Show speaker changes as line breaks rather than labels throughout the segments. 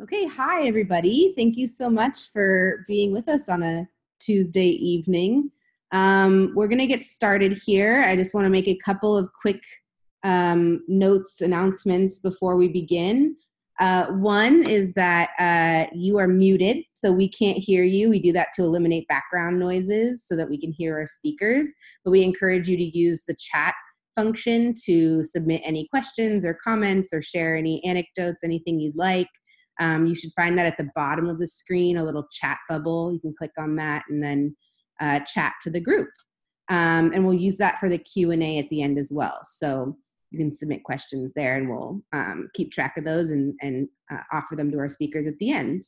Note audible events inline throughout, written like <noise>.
Okay, hi everybody. Thank you so much for being with us on a Tuesday evening. Um, we're going to get started here. I just want to make a couple of quick um, notes, announcements before we begin. Uh, one is that uh, you are muted, so we can't hear you. We do that to eliminate background noises so that we can hear our speakers. But we encourage you to use the chat function to submit any questions or comments or share any anecdotes, anything you'd like. Um, you should find that at the bottom of the screen, a little chat bubble. You can click on that and then uh, chat to the group. Um, and we'll use that for the Q&A at the end as well. So you can submit questions there and we'll um, keep track of those and, and uh, offer them to our speakers at the end.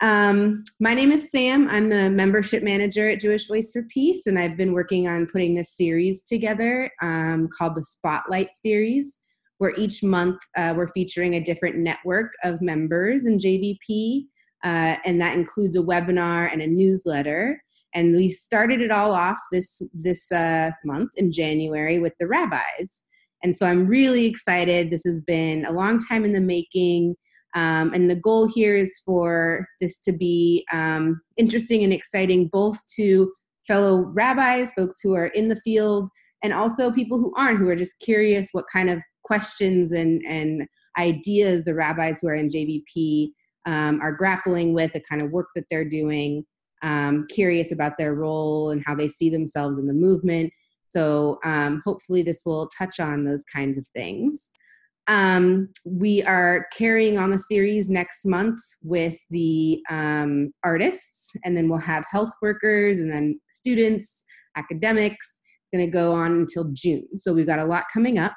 Um, my name is Sam. I'm the membership manager at Jewish Voice for Peace, and I've been working on putting this series together um, called the Spotlight Series where each month uh, we're featuring a different network of members in JVP, uh, and that includes a webinar and a newsletter. And we started it all off this this uh, month in January with the rabbis. And so I'm really excited. This has been a long time in the making. Um, and the goal here is for this to be um, interesting and exciting both to fellow rabbis, folks who are in the field, and also people who aren't, who are just curious what kind of questions and, and ideas the rabbis who are in JVP um, are grappling with, the kind of work that they're doing, um, curious about their role and how they see themselves in the movement. So um, hopefully this will touch on those kinds of things. Um, we are carrying on the series next month with the um, artists, and then we'll have health workers and then students, academics. It's going to go on until June. So we've got a lot coming up.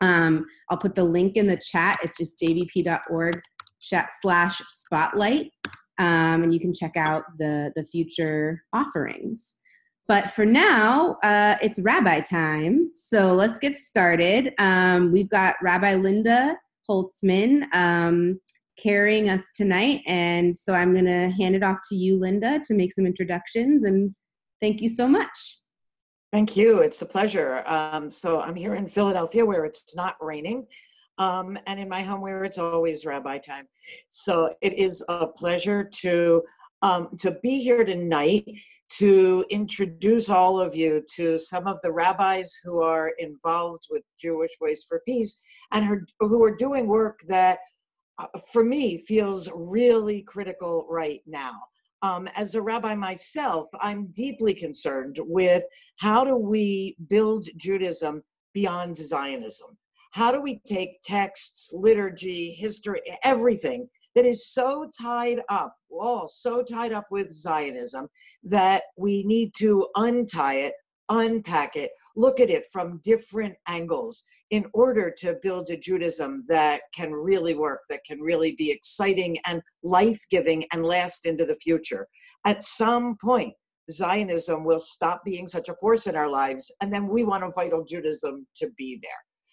Um, I'll put the link in the chat. It's just jvp.org slash spotlight. Um, and you can check out the, the future offerings. But for now, uh, it's rabbi time. So let's get started. Um, we've got Rabbi Linda Holtzman um, carrying us tonight. And so I'm going to hand it off to you, Linda, to make some introductions. And thank you so much.
Thank you. It's a pleasure. Um, so I'm here in Philadelphia where it's not raining, um, and in my home where it's always rabbi time. So it is a pleasure to um, to be here tonight to introduce all of you to some of the rabbis who are involved with Jewish Voice for Peace and who are doing work that, uh, for me, feels really critical right now um, as a rabbi myself, I'm deeply concerned with how do we build Judaism beyond Zionism? How do we take texts, liturgy, history, everything that is so tied up, all so tied up with Zionism, that we need to untie it, unpack it, look at it from different angles in order to build a Judaism that can really work, that can really be exciting and life giving and last into the future. At some point, Zionism will stop being such a force in our lives, and then we want a vital Judaism to be there.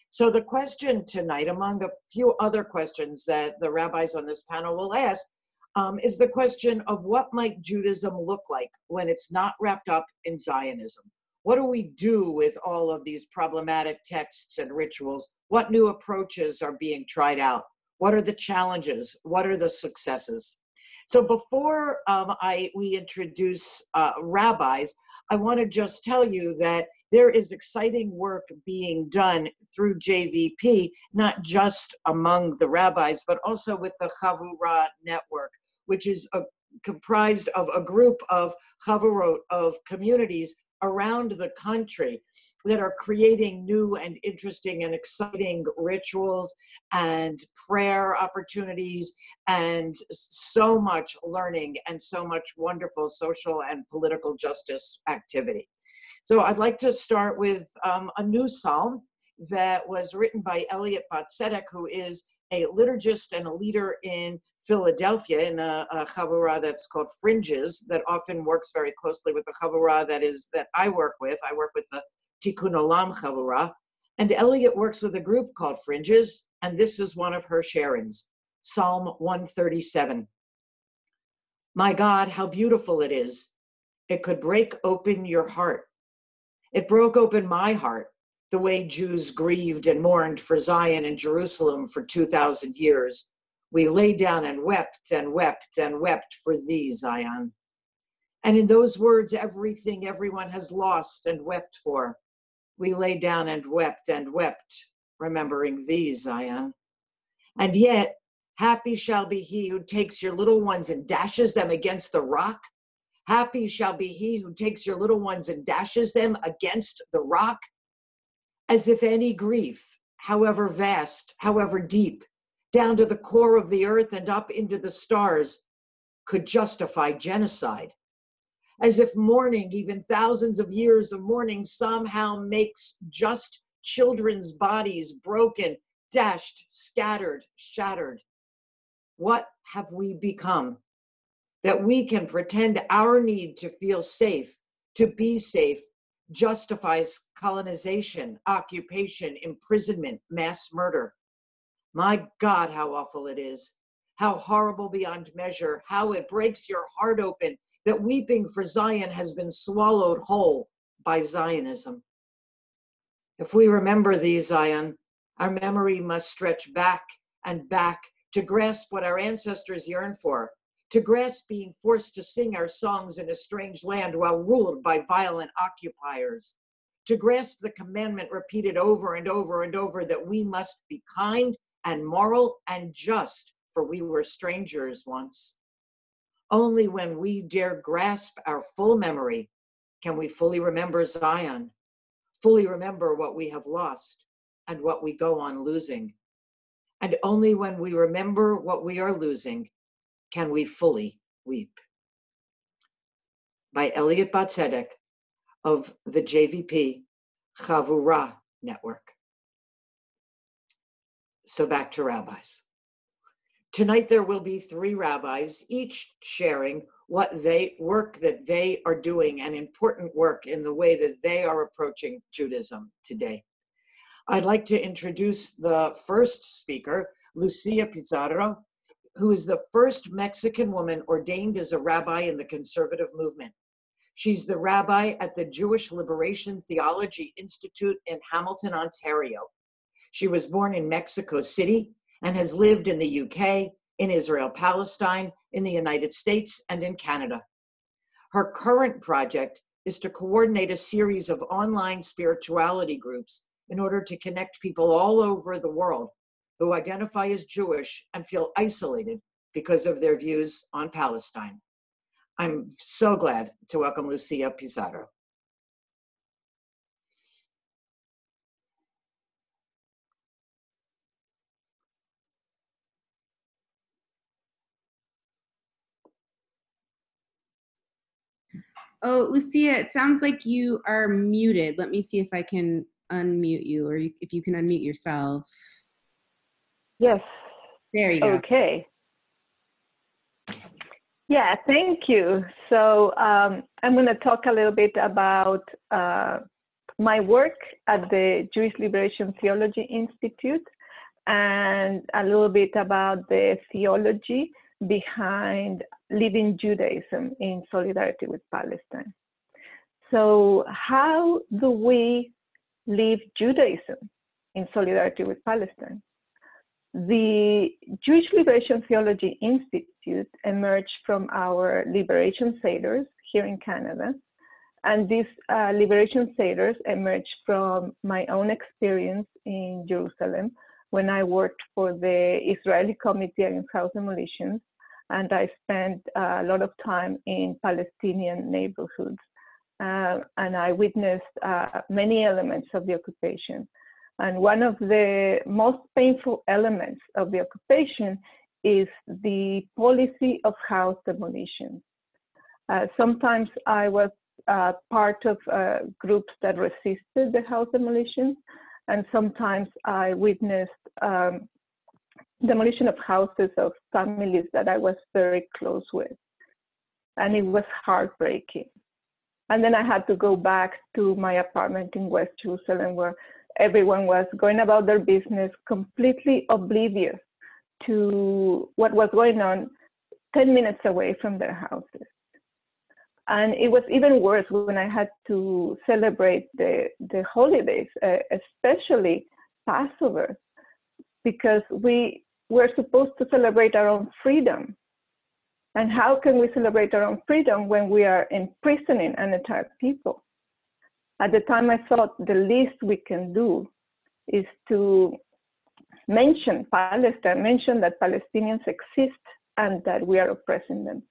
So, the question tonight, among a few other questions that the rabbis on this panel will ask, um, is the question of what might Judaism look like when it's not wrapped up in Zionism? What do we do with all of these problematic texts and rituals? What new approaches are being tried out? What are the challenges? What are the successes? So before um, I we introduce uh, rabbis, I want to just tell you that there is exciting work being done through JVP, not just among the rabbis, but also with the Chavurah Network, which is a, comprised of a group of chavurot of communities around the country that are creating new and interesting and exciting rituals and prayer opportunities and so much learning and so much wonderful social and political justice activity. So I'd like to start with um, a new psalm that was written by Elliot Bat-Tzedek, who is a liturgist and a leader in Philadelphia in a, a chavurah that's called Fringes that often works very closely with the chavurah that is that I work with. I work with the Tikkun Olam chavurah. And Elliot works with a group called Fringes, and this is one of her sharings, Psalm 137. My God, how beautiful it is. It could break open your heart. It broke open my heart the way Jews grieved and mourned for Zion and Jerusalem for 2,000 years We lay down and wept and wept and wept for thee, Zion. And in those words, everything everyone has lost and wept for, we lay down and wept and wept, remembering thee, Zion. And yet, happy shall be he who takes your little ones and dashes them against the rock. Happy shall be he who takes your little ones and dashes them against the rock. As if any grief, however vast, however deep, down to the core of the earth and up into the stars, could justify genocide. As if mourning, even thousands of years of mourning, somehow makes just children's bodies broken, dashed, scattered, shattered. What have we become? That we can pretend our need to feel safe, to be safe, justifies colonization, occupation, imprisonment, mass murder. My God, how awful it is. How horrible beyond measure. How it breaks your heart open that weeping for Zion has been swallowed whole by Zionism. If we remember these, Zion, our memory must stretch back and back to grasp what our ancestors yearned for, to grasp being forced to sing our songs in a strange land while ruled by violent occupiers, to grasp the commandment repeated over and over and over that we must be kind and moral and just, for we were strangers once. Only when we dare grasp our full memory can we fully remember Zion, fully remember what we have lost and what we go on losing. And only when we remember what we are losing can we fully weep. By Elliot Bat-Tzedek of the JVP Chavurah Network. So back to rabbis. Tonight there will be three rabbis, each sharing what they work that they are doing and important work in the way that they are approaching Judaism today. I'd like to introduce the first speaker, Lucia Pizarro, who is the first Mexican woman ordained as a rabbi in the conservative movement. She's the rabbi at the Jewish Liberation Theology Institute in Hamilton, Ontario. She was born in Mexico City and has lived in the UK, in Israel, Palestine, in the United States, and in Canada. Her current project is to coordinate a series of online spirituality groups in order to connect people all over the world who identify as Jewish and feel isolated because of their views on Palestine. I'm so glad to welcome Lucia Pizarro.
Oh, Lucia, it sounds like you are muted. Let me see if I can unmute you or if you can unmute yourself.
Yes.
There you go.
Okay. Yeah, thank you. So um, I'm going to talk a little bit about uh, my work at the Jewish Liberation Theology Institute and a little bit about the theology behind living Judaism in solidarity with Palestine. So, how do we live Judaism in solidarity with Palestine? The Jewish Liberation Theology Institute emerged from our Liberation Seders here in Canada. And these uh, Liberation Seders emerged from my own experience in Jerusalem when I worked for the Israeli Committee Against House Demolitions and I spent a lot of time in Palestinian neighborhoods. Uh, and I witnessed uh, many elements of the occupation. And one of the most painful elements of the occupation is the policy of house demolition. Uh, sometimes I was uh, part of uh, groups that resisted the house demolition, and sometimes I witnessed um, demolition of houses of families that I was very close with. And it was heartbreaking. And then I had to go back to my apartment in West Jerusalem where everyone was going about their business, completely oblivious to what was going on 10 minutes away from their houses. And it was even worse when I had to celebrate the, the holidays, uh, especially Passover, because we we're supposed to celebrate our own freedom. And how can we celebrate our own freedom when we are imprisoning an entire people? At the time, I thought the least we can do is to mention Palestine, mention that Palestinians exist and that we are oppressing them.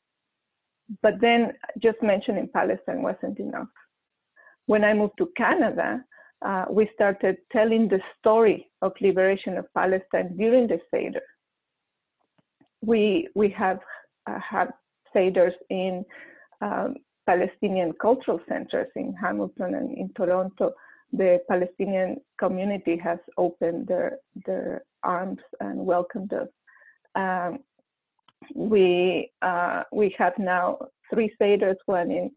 But then just mentioning Palestine wasn't enough. When I moved to Canada, uh, we started telling the story of liberation of Palestine during the Seder. We, we have uh, had Seders in um, Palestinian cultural centers in Hamilton and in Toronto. The Palestinian community has opened their, their arms and welcomed us. Um, we, uh, we have now three Seders, one in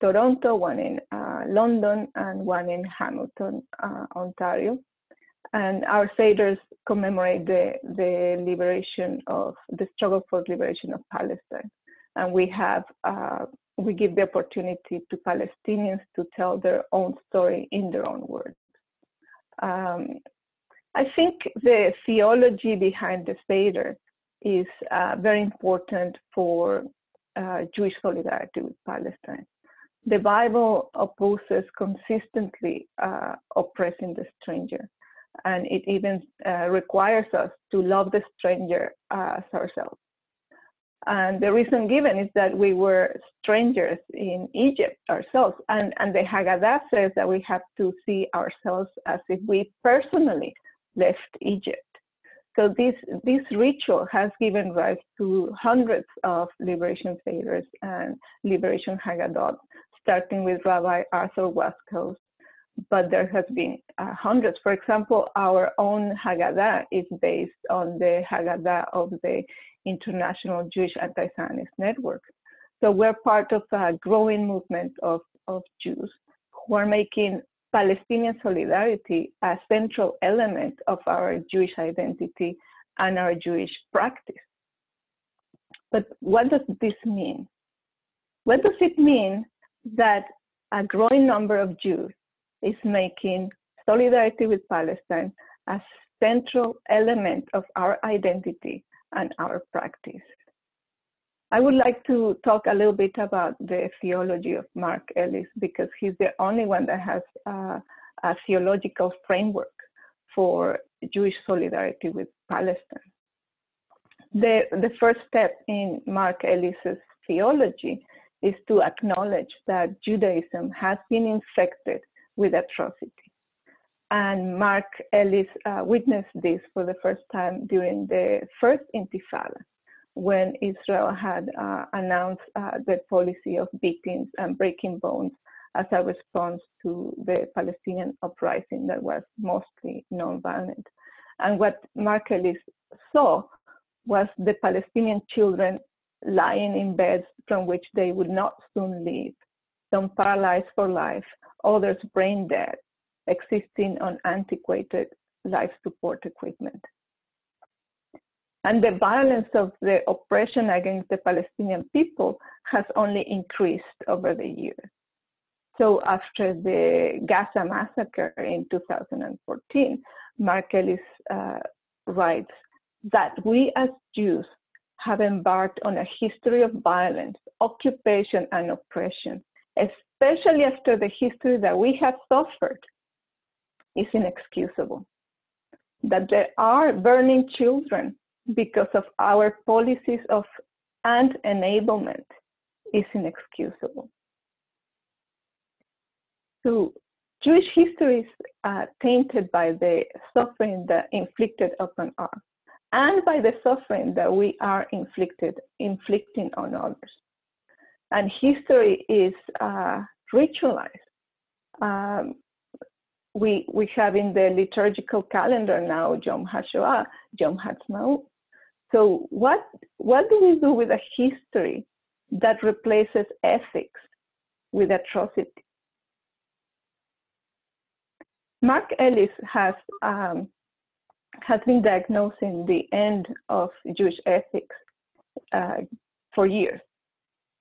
Toronto, one in uh, London, and one in Hamilton, uh, Ontario. And our Seders commemorate the, the liberation of the struggle for liberation of Palestine. And we have uh, we give the opportunity to Palestinians to tell their own story in their own words. Um, I think the theology behind the Seder is uh, very important for uh, Jewish solidarity with Palestine the Bible opposes consistently uh, oppressing the stranger, and it even uh, requires us to love the stranger as ourselves. And the reason given is that we were strangers in Egypt ourselves, and, and the Haggadah says that we have to see ourselves as if we personally left Egypt. So this, this ritual has given rise to hundreds of liberation Seders and liberation Haggadot starting with Rabbi Arthur Waskow's, but there has been uh, hundreds. For example, our own Haggadah is based on the Haggadah of the International Jewish Anti-Zionist Network. So we're part of a growing movement of, of Jews who are making Palestinian solidarity a central element of our Jewish identity and our Jewish practice. But what does this mean? What does it mean that a growing number of Jews is making solidarity with Palestine a central element of our identity and our practice. I would like to talk a little bit about the theology of Mark Ellis because he's the only one that has uh, a theological framework for Jewish solidarity with Palestine. The, the first step in Mark Ellis's theology is to acknowledge that Judaism has been infected with atrocity. And Mark Ellis uh, witnessed this for the first time during the first Intifada, when Israel had uh, announced uh, the policy of beatings and breaking bones as a response to the Palestinian uprising that was mostly nonviolent. And what Mark Ellis saw was the Palestinian children lying in beds from which they would not soon leave, some paralyzed for life, others brain dead, existing on antiquated life support equipment. And the violence of the oppression against the Palestinian people has only increased over the years. So after the Gaza massacre in 2014, Mark Ellis uh, writes that we as Jews have embarked on a history of violence, occupation, and oppression, especially after the history that we have suffered, is inexcusable. That there are burning children because of our policies of and enablement is inexcusable. So Jewish history is uh, tainted by the suffering that inflicted upon us and by the suffering that we are inflicted, inflicting on others. And history is uh, ritualized. Um, we, we have in the liturgical calendar now Yom HaShoah, Yom Ha'atzmaut. So what, what do we do with a history that replaces ethics with atrocity? Mark Ellis has um, has been diagnosing the end of Jewish ethics uh, for years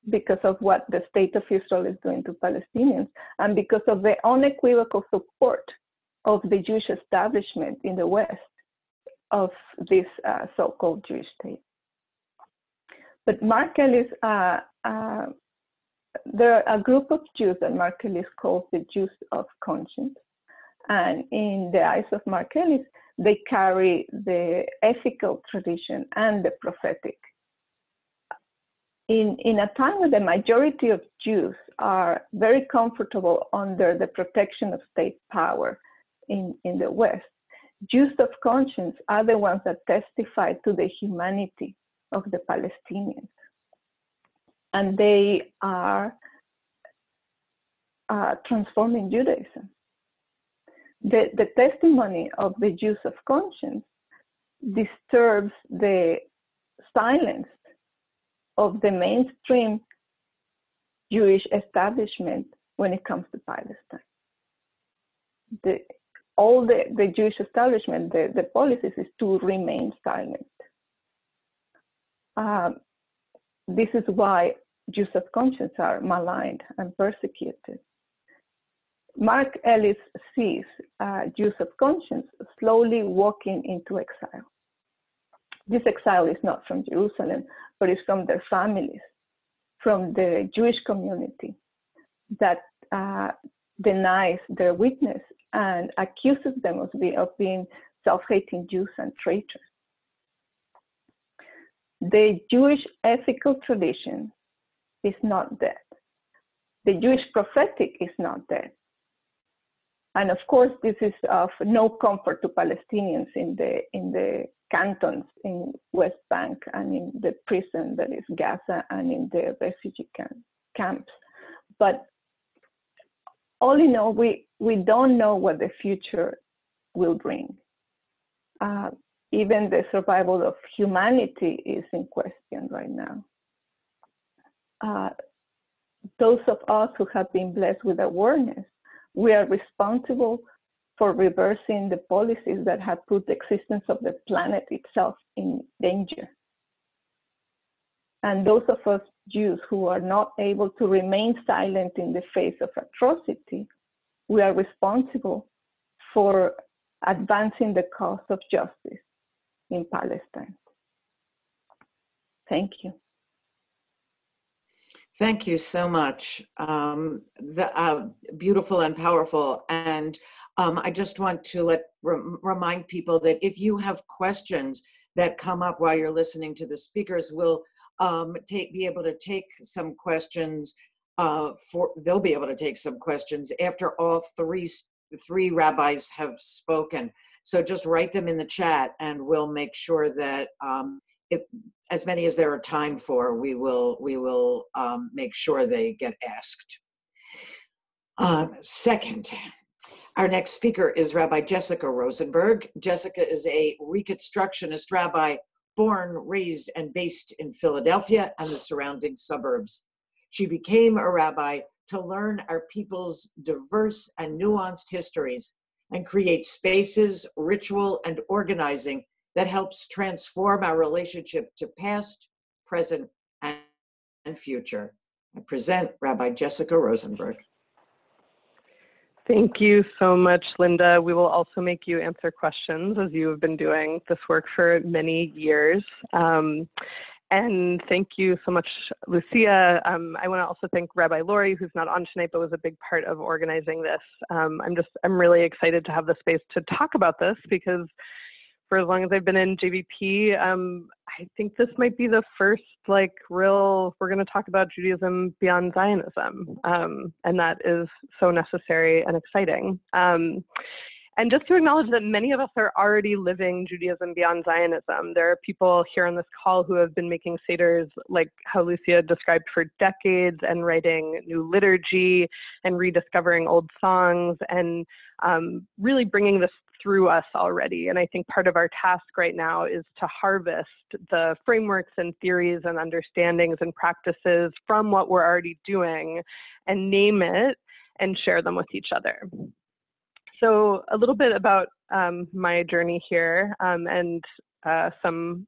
because of what the state of Israel is doing to Palestinians and because of the unequivocal support of the Jewish establishment in the West of this uh, so-called Jewish state. But Mark Ellis, uh, uh, there are a group of Jews that Mark Ellis calls the Jews of conscience. And in the eyes of Mark Ellis, they carry the ethical tradition and the prophetic. In, in a time when the majority of Jews are very comfortable under the protection of state power in, in the West, Jews of conscience are the ones that testify to the humanity of the Palestinians. And they are uh, transforming Judaism. The, the testimony of the Jews of conscience disturbs the silence of the mainstream Jewish establishment when it comes to Palestine. The, all the, the Jewish establishment, the, the policies is to remain silent. Um, this is why Jews of conscience are maligned and persecuted. Mark Ellis sees uh, Jews of conscience slowly walking into exile. This exile is not from Jerusalem, but it's from their families, from the Jewish community that uh, denies their witness and accuses them of, be, of being self-hating Jews and traitors. The Jewish ethical tradition is not dead. The Jewish prophetic is not dead. And of course, this is of no comfort to Palestinians in the, in the cantons in West Bank and in the prison that is Gaza and in the refugee camp, camps. But all in all, we, we don't know what the future will bring. Uh, even the survival of humanity is in question right now. Uh, those of us who have been blessed with awareness, we are responsible for reversing the policies that have put the existence of the planet itself in danger. And those of us Jews who are not able to remain silent in the face of atrocity, we are responsible for advancing the cause of justice in Palestine. Thank you.
Thank you so much. Um, the, uh, beautiful and powerful. And um, I just want to let remind people that if you have questions that come up while you're listening to the speakers, we'll um, take be able to take some questions. Uh, for they'll be able to take some questions after all three three rabbis have spoken. So just write them in the chat, and we'll make sure that um, if as many as there are time for, we will we will um, make sure they get asked. Um, second, our next speaker is Rabbi Jessica Rosenberg. Jessica is a Reconstructionist rabbi born, raised, and based in Philadelphia and the surrounding suburbs. She became a rabbi to learn our people's diverse and nuanced histories and create spaces, ritual, and organizing that helps transform our relationship to past, present, and future. I present Rabbi Jessica Rosenberg.
Thank you so much, Linda. We will also make you answer questions as you have been doing this work for many years. Um, and thank you so much, Lucia. Um, I want to also thank Rabbi Lori, who's not on tonight, but was a big part of organizing this. Um, I'm just, I'm really excited to have the space to talk about this because for as long as I've been in JVP, um, I think this might be the first like real. We're going to talk about Judaism beyond Zionism, um, and that is so necessary and exciting. Um, and just to acknowledge that many of us are already living Judaism beyond Zionism. There are people here on this call who have been making seders, like how Lucia described, for decades and writing new liturgy and rediscovering old songs and um, really bringing this through us already. And I think part of our task right now is to harvest the frameworks and theories and understandings and practices from what we're already doing and name it and share them with each other. So, a little bit about um, my journey here um, and uh, some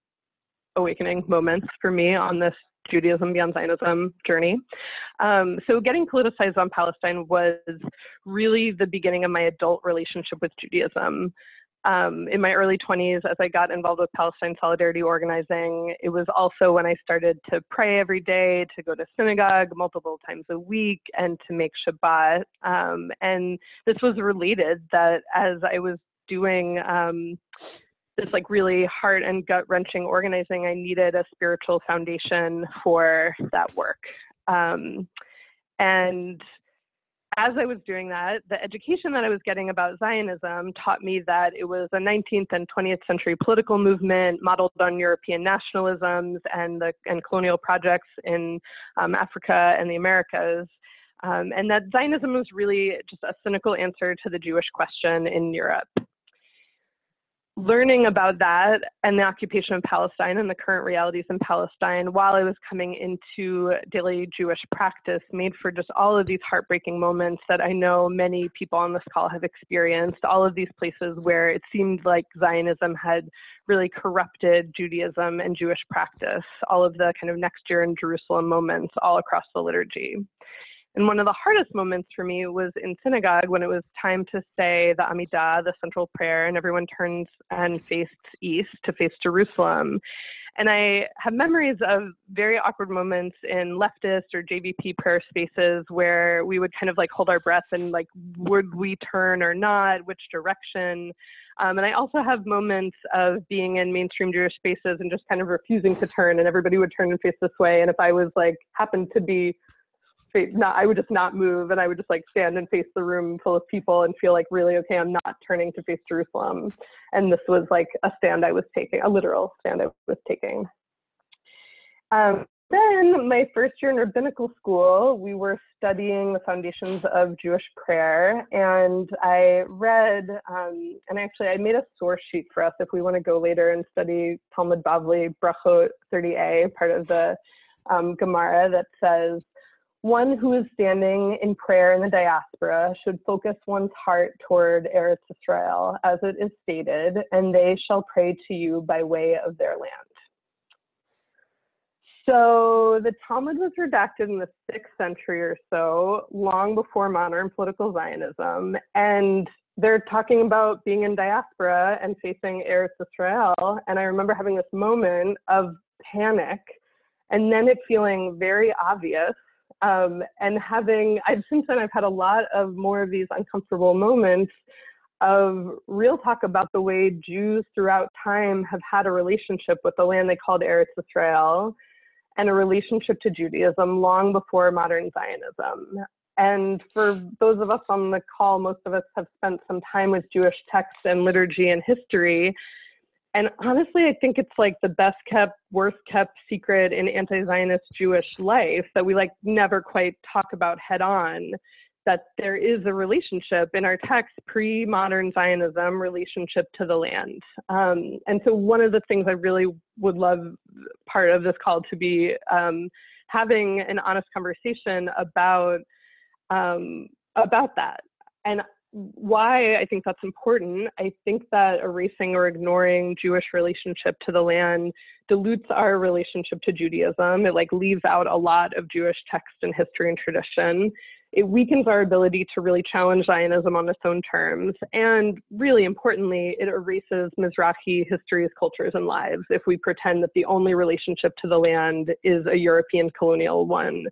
awakening moments for me on this Judaism beyond Zionism journey. Um, so, getting politicized on Palestine was really the beginning of my adult relationship with Judaism. um, in my early 20s, as I got involved with Palestine Solidarity organizing, it was also when I started to pray every day, to go to synagogue multiple times a week, and to make Shabbat. Um, and this was related that as I was doing um, this like really heart and gut wrenching organizing, I needed a spiritual foundation for that work. Um, and as I was doing that, the education that I was getting about Zionism taught me that it was a 19th and 20th century political movement modeled on European nationalisms and the and colonial projects in um, Africa and the Americas. Um, and that Zionism was really just a cynical answer to the Jewish question in Europe learning about that and the occupation of Palestine and the current realities in Palestine while I was coming into daily Jewish practice made for just all of these heartbreaking moments that I know many people on this call have experienced, all of these places where it seemed like Zionism had really corrupted Judaism and Jewish practice, all of the kind of next year in Jerusalem moments all across the liturgy. And one of the hardest moments for me was in synagogue when it was time to say the Amidah, the central prayer, and everyone turns and faced east to face Jerusalem. And I have memories of very awkward moments in leftist or JVP prayer spaces where we would kind of like hold our breath and like, would we turn or not? Which direction? Um, and I also have moments of being in mainstream Jewish spaces and just kind of refusing to turn, and everybody would turn and face this way. And if I was like, happened to be face not I would just not move and I would just like stand and face the room full of people and feel like really okay I'm not turning to face Jerusalem. And this was like a stand I was taking a literal stand I was taking. Um, then my first year in rabbinical school we were studying the foundations of Jewish prayer and I read um, and actually I made a source sheet for us if we want to go later and study Talmud Bavli Brachot 30a part of the um, Gemara that says one who is standing in prayer in the diaspora should focus one's heart toward Eretz Israel, as it is stated, and they shall pray to you by way of their land. So the Talmud was redacted in the sixth century or so, long before modern political Zionism, and they're talking about being in diaspora and facing Eretz Israel. And I remember having this moment of panic, and then it feeling very obvious um, and having, I've since then, I've had a lot of more of these uncomfortable moments of real talk about the way Jews throughout time have had a relationship with the land they called Eretz Israel and a relationship to Judaism long before modern Zionism. And for those of us on the call, most of us have spent some time with Jewish texts and liturgy and history and honestly, I think it's like the best kept, worst kept secret in anti Zionist Jewish life that we like never quite talk about head on. That there is a relationship in our text, pre modern Zionism, relationship to the land. Um, and so, one of the things I really would love part of this call to be um, having an honest conversation about um, about that. And why I think that's important. I think that erasing or ignoring Jewish relationship to the land dilutes our relationship to Judaism. It like leaves out a lot of Jewish text and history and tradition. It weakens our ability to really challenge Zionism on its own terms. And really importantly, it erases Mizrahi histories, cultures, and lives if we pretend that the only relationship to the land is a European colonial one.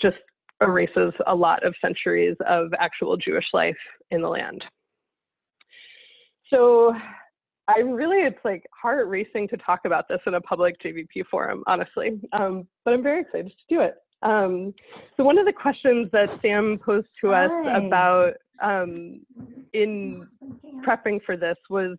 Just erases a lot of centuries of actual Jewish life in the land. So I really, it's like heart racing to talk about this in a public JVP forum, honestly. Um, but I'm very excited to do it. Um, so one of the questions that Sam posed to us Hi. about um, in prepping for this was,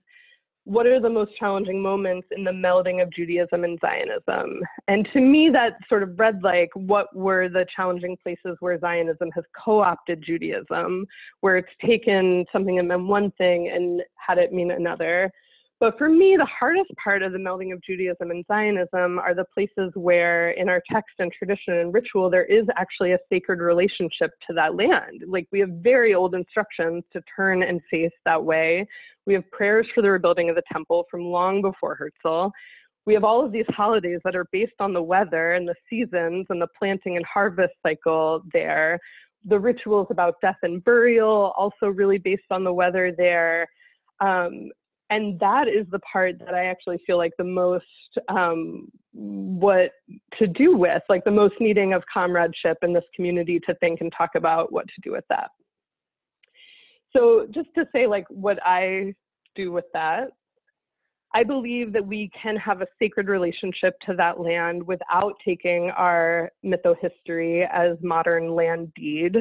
what are the most challenging moments in the melding of Judaism and Zionism? And to me, that sort of read like what were the challenging places where Zionism has co opted Judaism, where it's taken something and meant one thing and had it mean another. But for me, the hardest part of the melding of Judaism and Zionism are the places where, in our text and tradition and ritual, there is actually a sacred relationship to that land. Like we have very old instructions to turn and face that way. We have prayers for the rebuilding of the temple from long before Herzl. We have all of these holidays that are based on the weather and the seasons and the planting and harvest cycle there. The rituals about death and burial, also really based on the weather there. Um, and that is the part that I actually feel like the most um, what to do with, like the most needing of comradeship in this community to think and talk about what to do with that. So just to say like what I do with that, I believe that we can have a sacred relationship to that land without taking our mythohistory as modern land deed.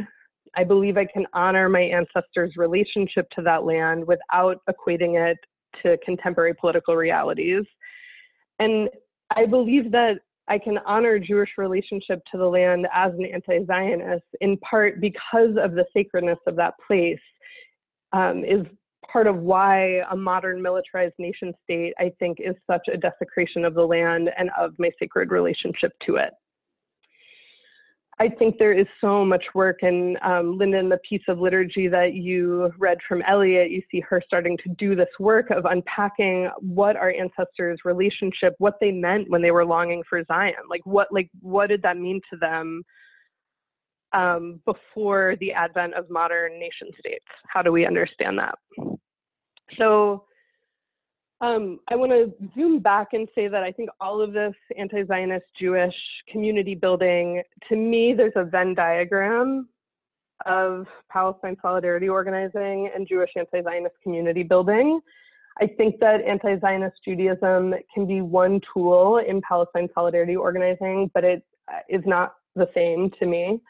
I believe I can honor my ancestors' relationship to that land without equating it to contemporary political realities. And I believe that I can honor Jewish relationship to the land as an anti-Zionist in part because of the sacredness of that place um, is part of why a modern militarized nation state, I think, is such a desecration of the land and of my sacred relationship to it. I think there is so much work, and um, Linda, the piece of liturgy that you read from Elliot, you see her starting to do this work of unpacking what our ancestors' relationship, what they meant when they were longing for Zion, like what, like what did that mean to them um, before the advent of modern nation states? How do we understand that? So um, I want to zoom back and say that I think all of this anti Zionist Jewish community building, to me, there's a Venn diagram of Palestine solidarity organizing and Jewish anti Zionist community building. I think that anti Zionist Judaism can be one tool in Palestine solidarity organizing, but it is not the same to me.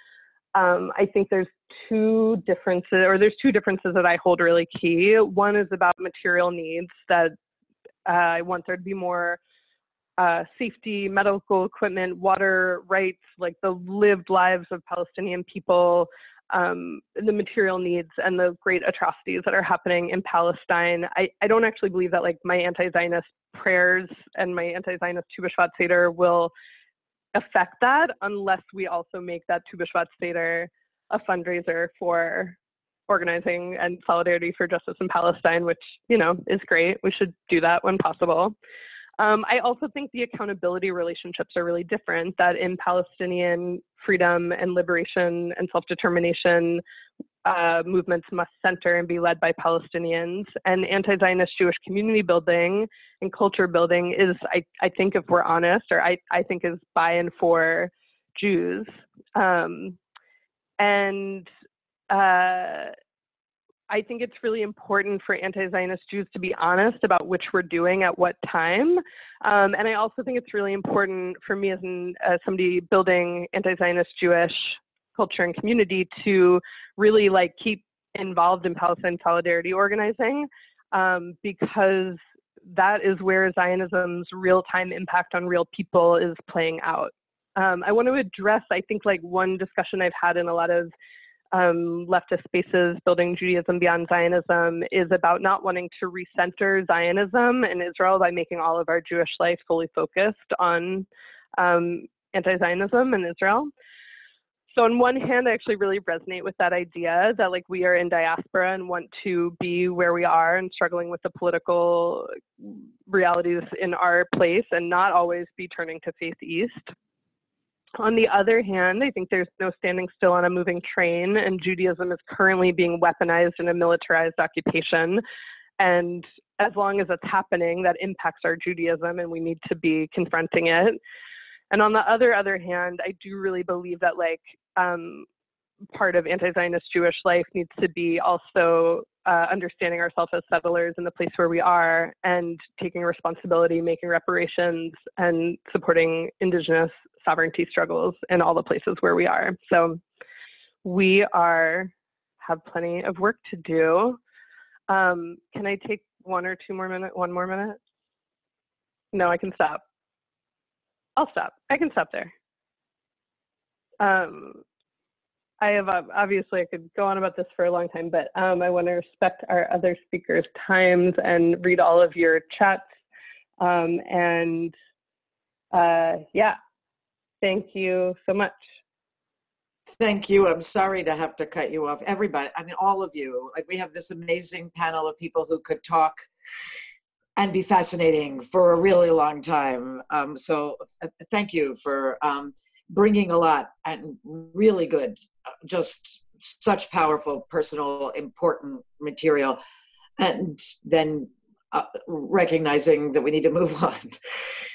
Um, I think there's two differences, or there's two differences that I hold really key. One is about material needs that uh, I want there to be more uh, safety, medical equipment, water rights, like the lived lives of Palestinian people, um, the material needs, and the great atrocities that are happening in Palestine. I, I don't actually believe that like my anti-Zionist prayers and my anti-Zionist Tu B'Shvat Seder will affect that unless we also make that Tu B'Shvat Seder a fundraiser for organizing and solidarity for justice in Palestine, which, you know, is great. We should do that when possible. Um, I also think the accountability relationships are really different, that in Palestinian freedom and liberation and self determination, uh, movements must center and be led by Palestinians. And anti Zionist Jewish community building and culture building is, I, I think, if we're honest, or I, I think is by and for Jews. Um, and uh, I think it's really important for anti-Zionist Jews to be honest about which we're doing at what time. Um, and I also think it's really important for me as, an, as somebody building anti-Zionist Jewish culture and community to really like keep involved in Palestine solidarity organizing um, because that is where Zionism's real-time impact on real people is playing out. Um, I want to address, I think, like one discussion I've had in a lot of um, leftist spaces, building Judaism beyond Zionism, is about not wanting to recenter Zionism in Israel by making all of our Jewish life fully focused on um, anti-Zionism in Israel. So on one hand, I actually really resonate with that idea that like we are in diaspora and want to be where we are and struggling with the political realities in our place and not always be turning to faith east. On the other hand, I think there's no standing still on a moving train, and Judaism is currently being weaponized in a militarized occupation. And as long as it's happening, that impacts our Judaism, and we need to be confronting it. And on the other other hand, I do really believe that like um, part of anti-Zionist Jewish life needs to be also uh, understanding ourselves as settlers in the place where we are and taking responsibility, making reparations, and supporting Indigenous sovereignty struggles in all the places where we are. So we are have plenty of work to do. Um, can I take one or two more minutes? One more minute? No, I can stop. I'll stop. I can stop there. Um, I have obviously I could go on about this for a long time, but um, I want to respect our other speakers' times and read all of your chats. Um, and uh, yeah, thank you so much.
Thank you. I'm sorry to have to cut you off. Everybody, I mean, all of you. Like we have this amazing panel of people who could talk and be fascinating for a really long time. Um, so th- thank you for um, bringing a lot and really good, just such powerful, personal, important material. and then uh, recognizing that we need to move <laughs> on.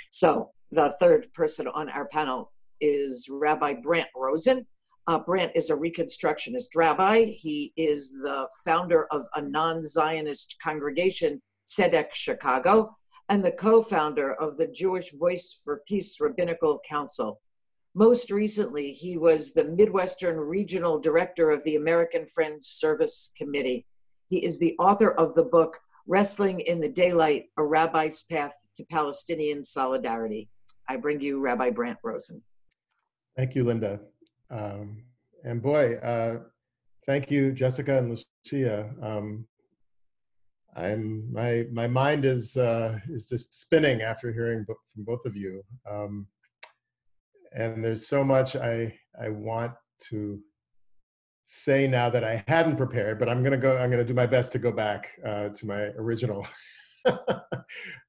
So the third person on our panel is Rabbi Brant Rosen. Uh, Brant is a Reconstructionist rabbi. He is the founder of a non Zionist congregation, Tzedek Chicago, and the co founder of the Jewish Voice for Peace Rabbinical Council. Most recently, he was the Midwestern Regional Director of the American Friends Service Committee. He is the author of the book Wrestling in the Daylight A Rabbi's Path to Palestinian Solidarity. I bring you Rabbi Brant Rosen.
Thank you, Linda. Um, and boy, uh, thank you, Jessica and Lucia. Um, I'm my my mind is uh, is just spinning after hearing from both of you, um, and there's so much I I want to say now that I hadn't prepared, but I'm gonna go. I'm gonna do my best to go back uh, to my original <laughs>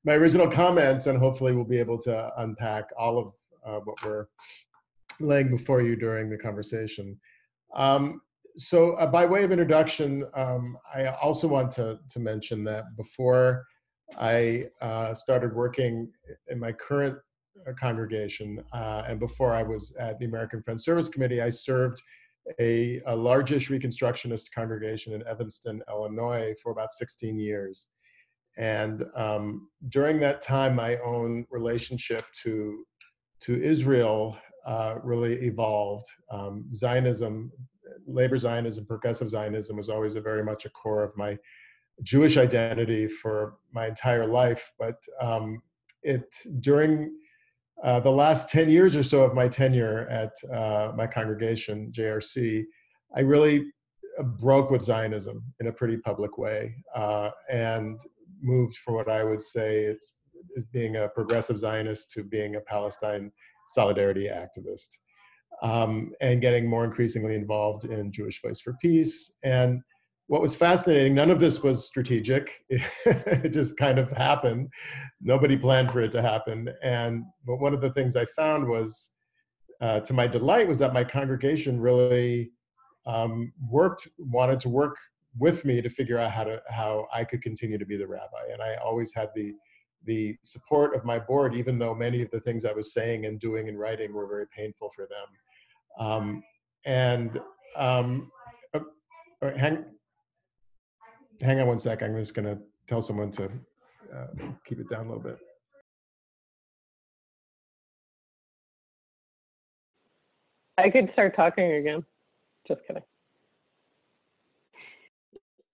my original comments, and hopefully we'll be able to unpack all of uh, what we're laying before you during the conversation. Um, so uh, by way of introduction, um, I also want to, to mention that before I uh, started working in my current congregation uh, and before I was at the American Friends Service Committee, I served a, a largish Reconstructionist congregation in Evanston, Illinois for about 16 years. And um, during that time, my own relationship to, to Israel uh, really evolved. Um, Zionism, labor Zionism, progressive Zionism was always a very much a core of my Jewish identity for my entire life. But um, it during uh, the last 10 years or so of my tenure at uh, my congregation, JRC, I really uh, broke with Zionism in a pretty public way uh, and moved from what I would say is, is being a progressive Zionist to being a Palestine solidarity activist um, and getting more increasingly involved in Jewish Voice for Peace. And what was fascinating, none of this was strategic. <laughs> it just kind of happened. Nobody planned for it to happen. And but one of the things I found was, uh, to my delight, was that my congregation really um, worked, wanted to work with me to figure out how to how I could continue to be the rabbi. And I always had the the support of my board, even though many of the things I was saying and doing and writing were very painful for them. Um, and um, uh, uh hang, hang on one sec. I'm just going to tell someone to uh, keep it down a little bit.
I could start talking again. Just kidding.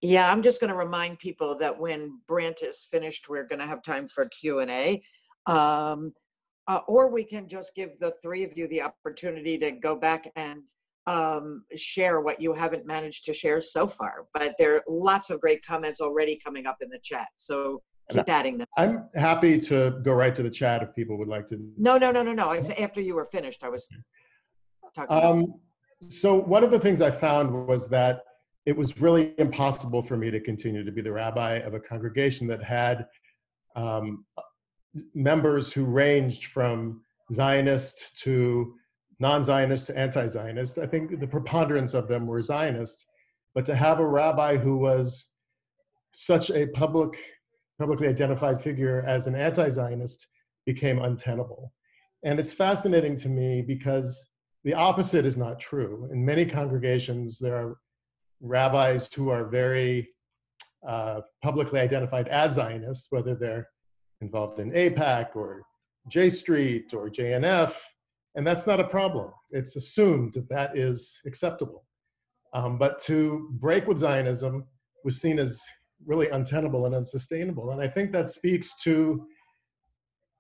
Yeah, I'm just going to remind people that when Brant is finished, we're going to have time for Q and A. Um, uh, or we can just give the three of you the opportunity to go back and um, share what you haven't managed to share so far. But there are lots of great comments already coming up in the chat. So keep adding them.
I'm happy to go right to the chat if people would like to.
No, no, no, no, no. I said after you were finished, I was talking.
Um, so one of the things I found was that it was really impossible for me to continue to be the rabbi of a congregation that had um, members who ranged from Zionist to non-Zionist to anti-Zionist. I think the preponderance of them were Zionists, but to have a rabbi who was such a public, publicly identified figure as an anti-Zionist became untenable. And it's fascinating to me because the opposite is not true. In many congregations, there are rabbis who are very uh, publicly identified as Zionists, whether they're involved in AIPAC or J Street or JNF, and that's not a problem. It's assumed that that is acceptable. Um, but to break with Zionism was seen as really untenable and unsustainable. And I think that speaks to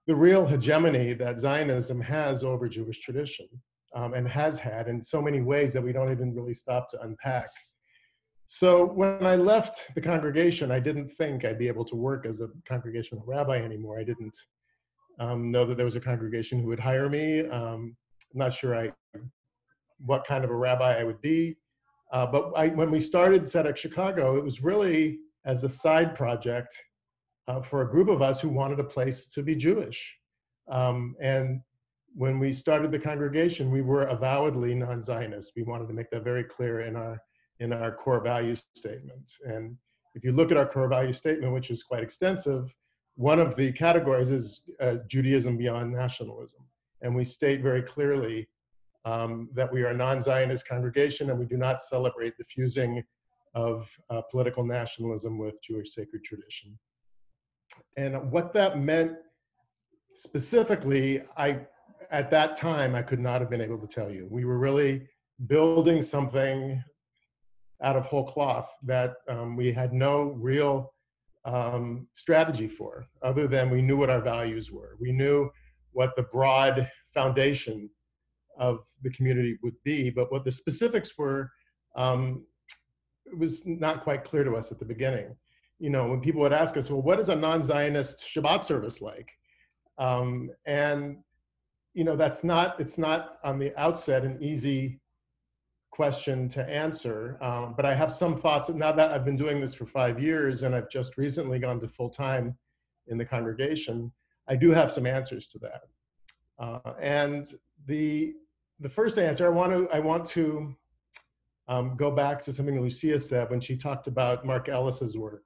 the real hegemony that Zionism has over Jewish tradition um, and has had in so many ways that we don't even really stop to unpack. So when I left the congregation, I didn't think I'd be able to work as a congregational rabbi anymore. I didn't um, know that there was a congregation who would hire me. Um, I'm not sure I, what kind of a rabbi I would be. Uh, but I, when we started Tzedek Chicago, it was really as a side project uh, for a group of us who wanted a place to be Jewish. Um, and when we started the congregation, we were avowedly non-Zionist. We wanted to make that very clear in our in our core value statement. And if you look at our core value statement, which is quite extensive, one of the categories is uh, Judaism beyond nationalism. And we state very clearly um, that we are a non-Zionist congregation and we do not celebrate the fusing of uh, political nationalism with Jewish sacred tradition. And what that meant specifically, I at that time I could not have been able to tell you. We were really building something out of whole cloth that um, we had no real um, strategy for, other than we knew what our values were. We knew what the broad foundation of the community would be, but what the specifics were, um, was not quite clear to us at the beginning. You know, when people would ask us, well, what is a non-Zionist Shabbat service like? Um, and you know, that's not, it's not on the outset an easy question to answer, um, but I have some thoughts. Now that I've been doing this for five years and I've just recently gone to full time in the congregation, I do have some answers to that. Uh, and the the first answer I want to I want to um, go back to something Lucia said when she talked about Mark Ellis's work,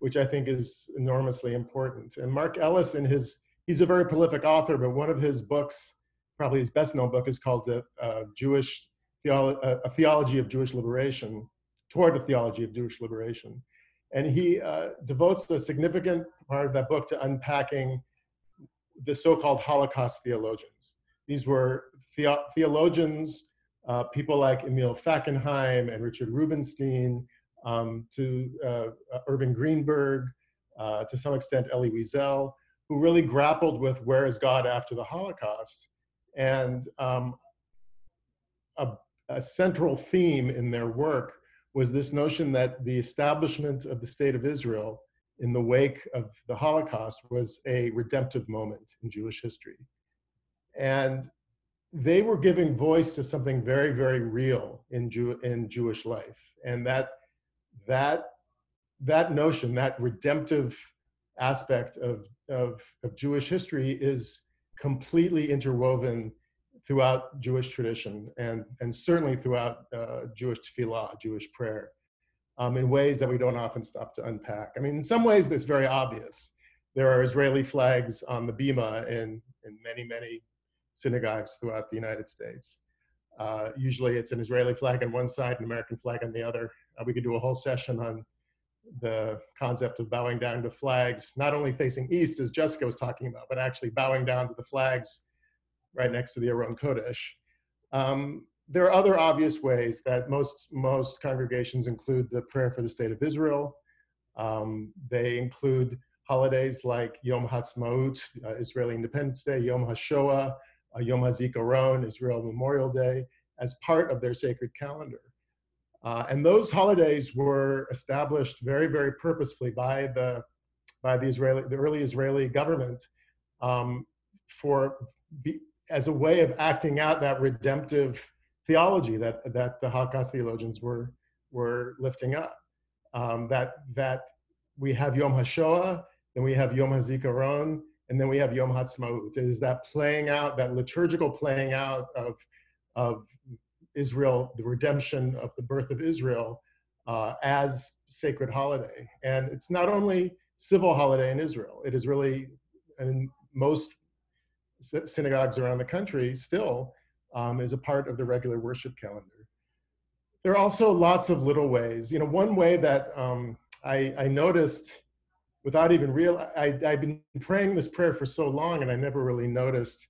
which I think is enormously important. And Mark Ellis, in his he's a very prolific author, but one of his books, probably his best known book, is called the uh, Jewish theolo- a theology of Jewish liberation, toward a theology of Jewish liberation. And he uh, devotes a significant part of that book to unpacking the so-called Holocaust theologians. These were the- theologians, uh, people like Emil Fackenheim and Richard Rubenstein, um, to uh, Irving Greenberg, uh, to some extent Elie Wiesel, who really grappled with where is God after the Holocaust. And um, a a central theme in their work was this notion that the establishment of the state of Israel in the wake of the Holocaust was a redemptive moment in Jewish history. And they were giving voice to something very, very real in, Jew, in Jewish life. And that, that, that notion, that redemptive aspect of, of, of Jewish history is completely interwoven throughout Jewish tradition and, and certainly throughout uh, Jewish tefillah, Jewish prayer, um, in ways that we don't often stop to unpack. I mean, in some ways, it's very obvious. There are Israeli flags on the bima in, in many, many synagogues throughout the United States. Uh, usually it's an Israeli flag on one side, an American flag on the other. Uh, we could do a whole session on the concept of bowing down to flags, not only facing east, as Jessica was talking about, but actually bowing down to the flags right next to the Aron Kodesh. Um, there are other obvious ways that most, most congregations include the prayer for the state of Israel. Um, they include holidays like Yom Ha'atzmaut, uh, Israeli Independence Day, Yom HaShoah, uh, Yom HaZikaron, Israel Memorial Day, as part of their sacred calendar. Uh, and those holidays were established very, very purposefully by the, by the Israeli, the early Israeli government um, for as a way of acting out that redemptive theology that, that the Holocaust theologians were, were lifting up. Um, that, that we have Yom HaShoah, then we have Yom HaZikaron, and then we have Yom Ha'atzmaut. It is that playing out, that liturgical playing out of, of Israel, the redemption of the birth of Israel uh, as sacred holiday. And it's not only civil holiday in Israel, it is really, in most synagogues around the country still um, is a part of the regular worship calendar. There are also lots of little ways. You know, one way that um, I, I, noticed without even real, I, I've been praying this prayer for so long and I never really noticed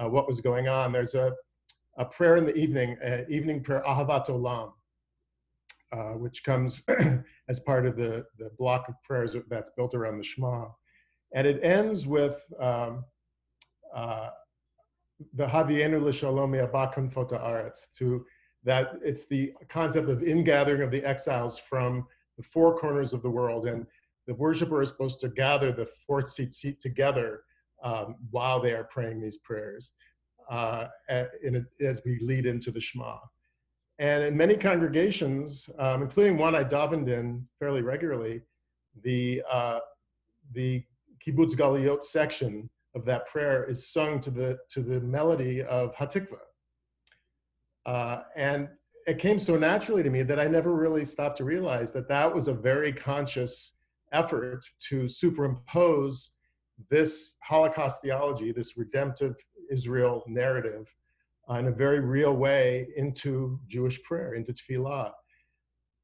uh, what was going on. There's a, a prayer in the evening, uh, evening prayer, Ahavat Olam, uh, which comes <clears throat> as part of the, the block of prayers that's built around the Shema. And it ends with um, uh, the Havienu l'shalom fota aretz, to that it's the concept of ingathering of the exiles from the four corners of the world. And the worshiper is supposed to gather the four seat together um, while they are praying these prayers uh, in a, as we lead into the Shema. And in many congregations, um, including one I davened in fairly regularly, the, uh, the Kibbutz Galuyot section of that prayer is sung to the to the melody of Hatikva. Uh, and it came so naturally to me that I never really stopped to realize that that was a very conscious effort to superimpose this Holocaust theology, this redemptive Israel narrative, uh, in a very real way into Jewish prayer, into tefillah.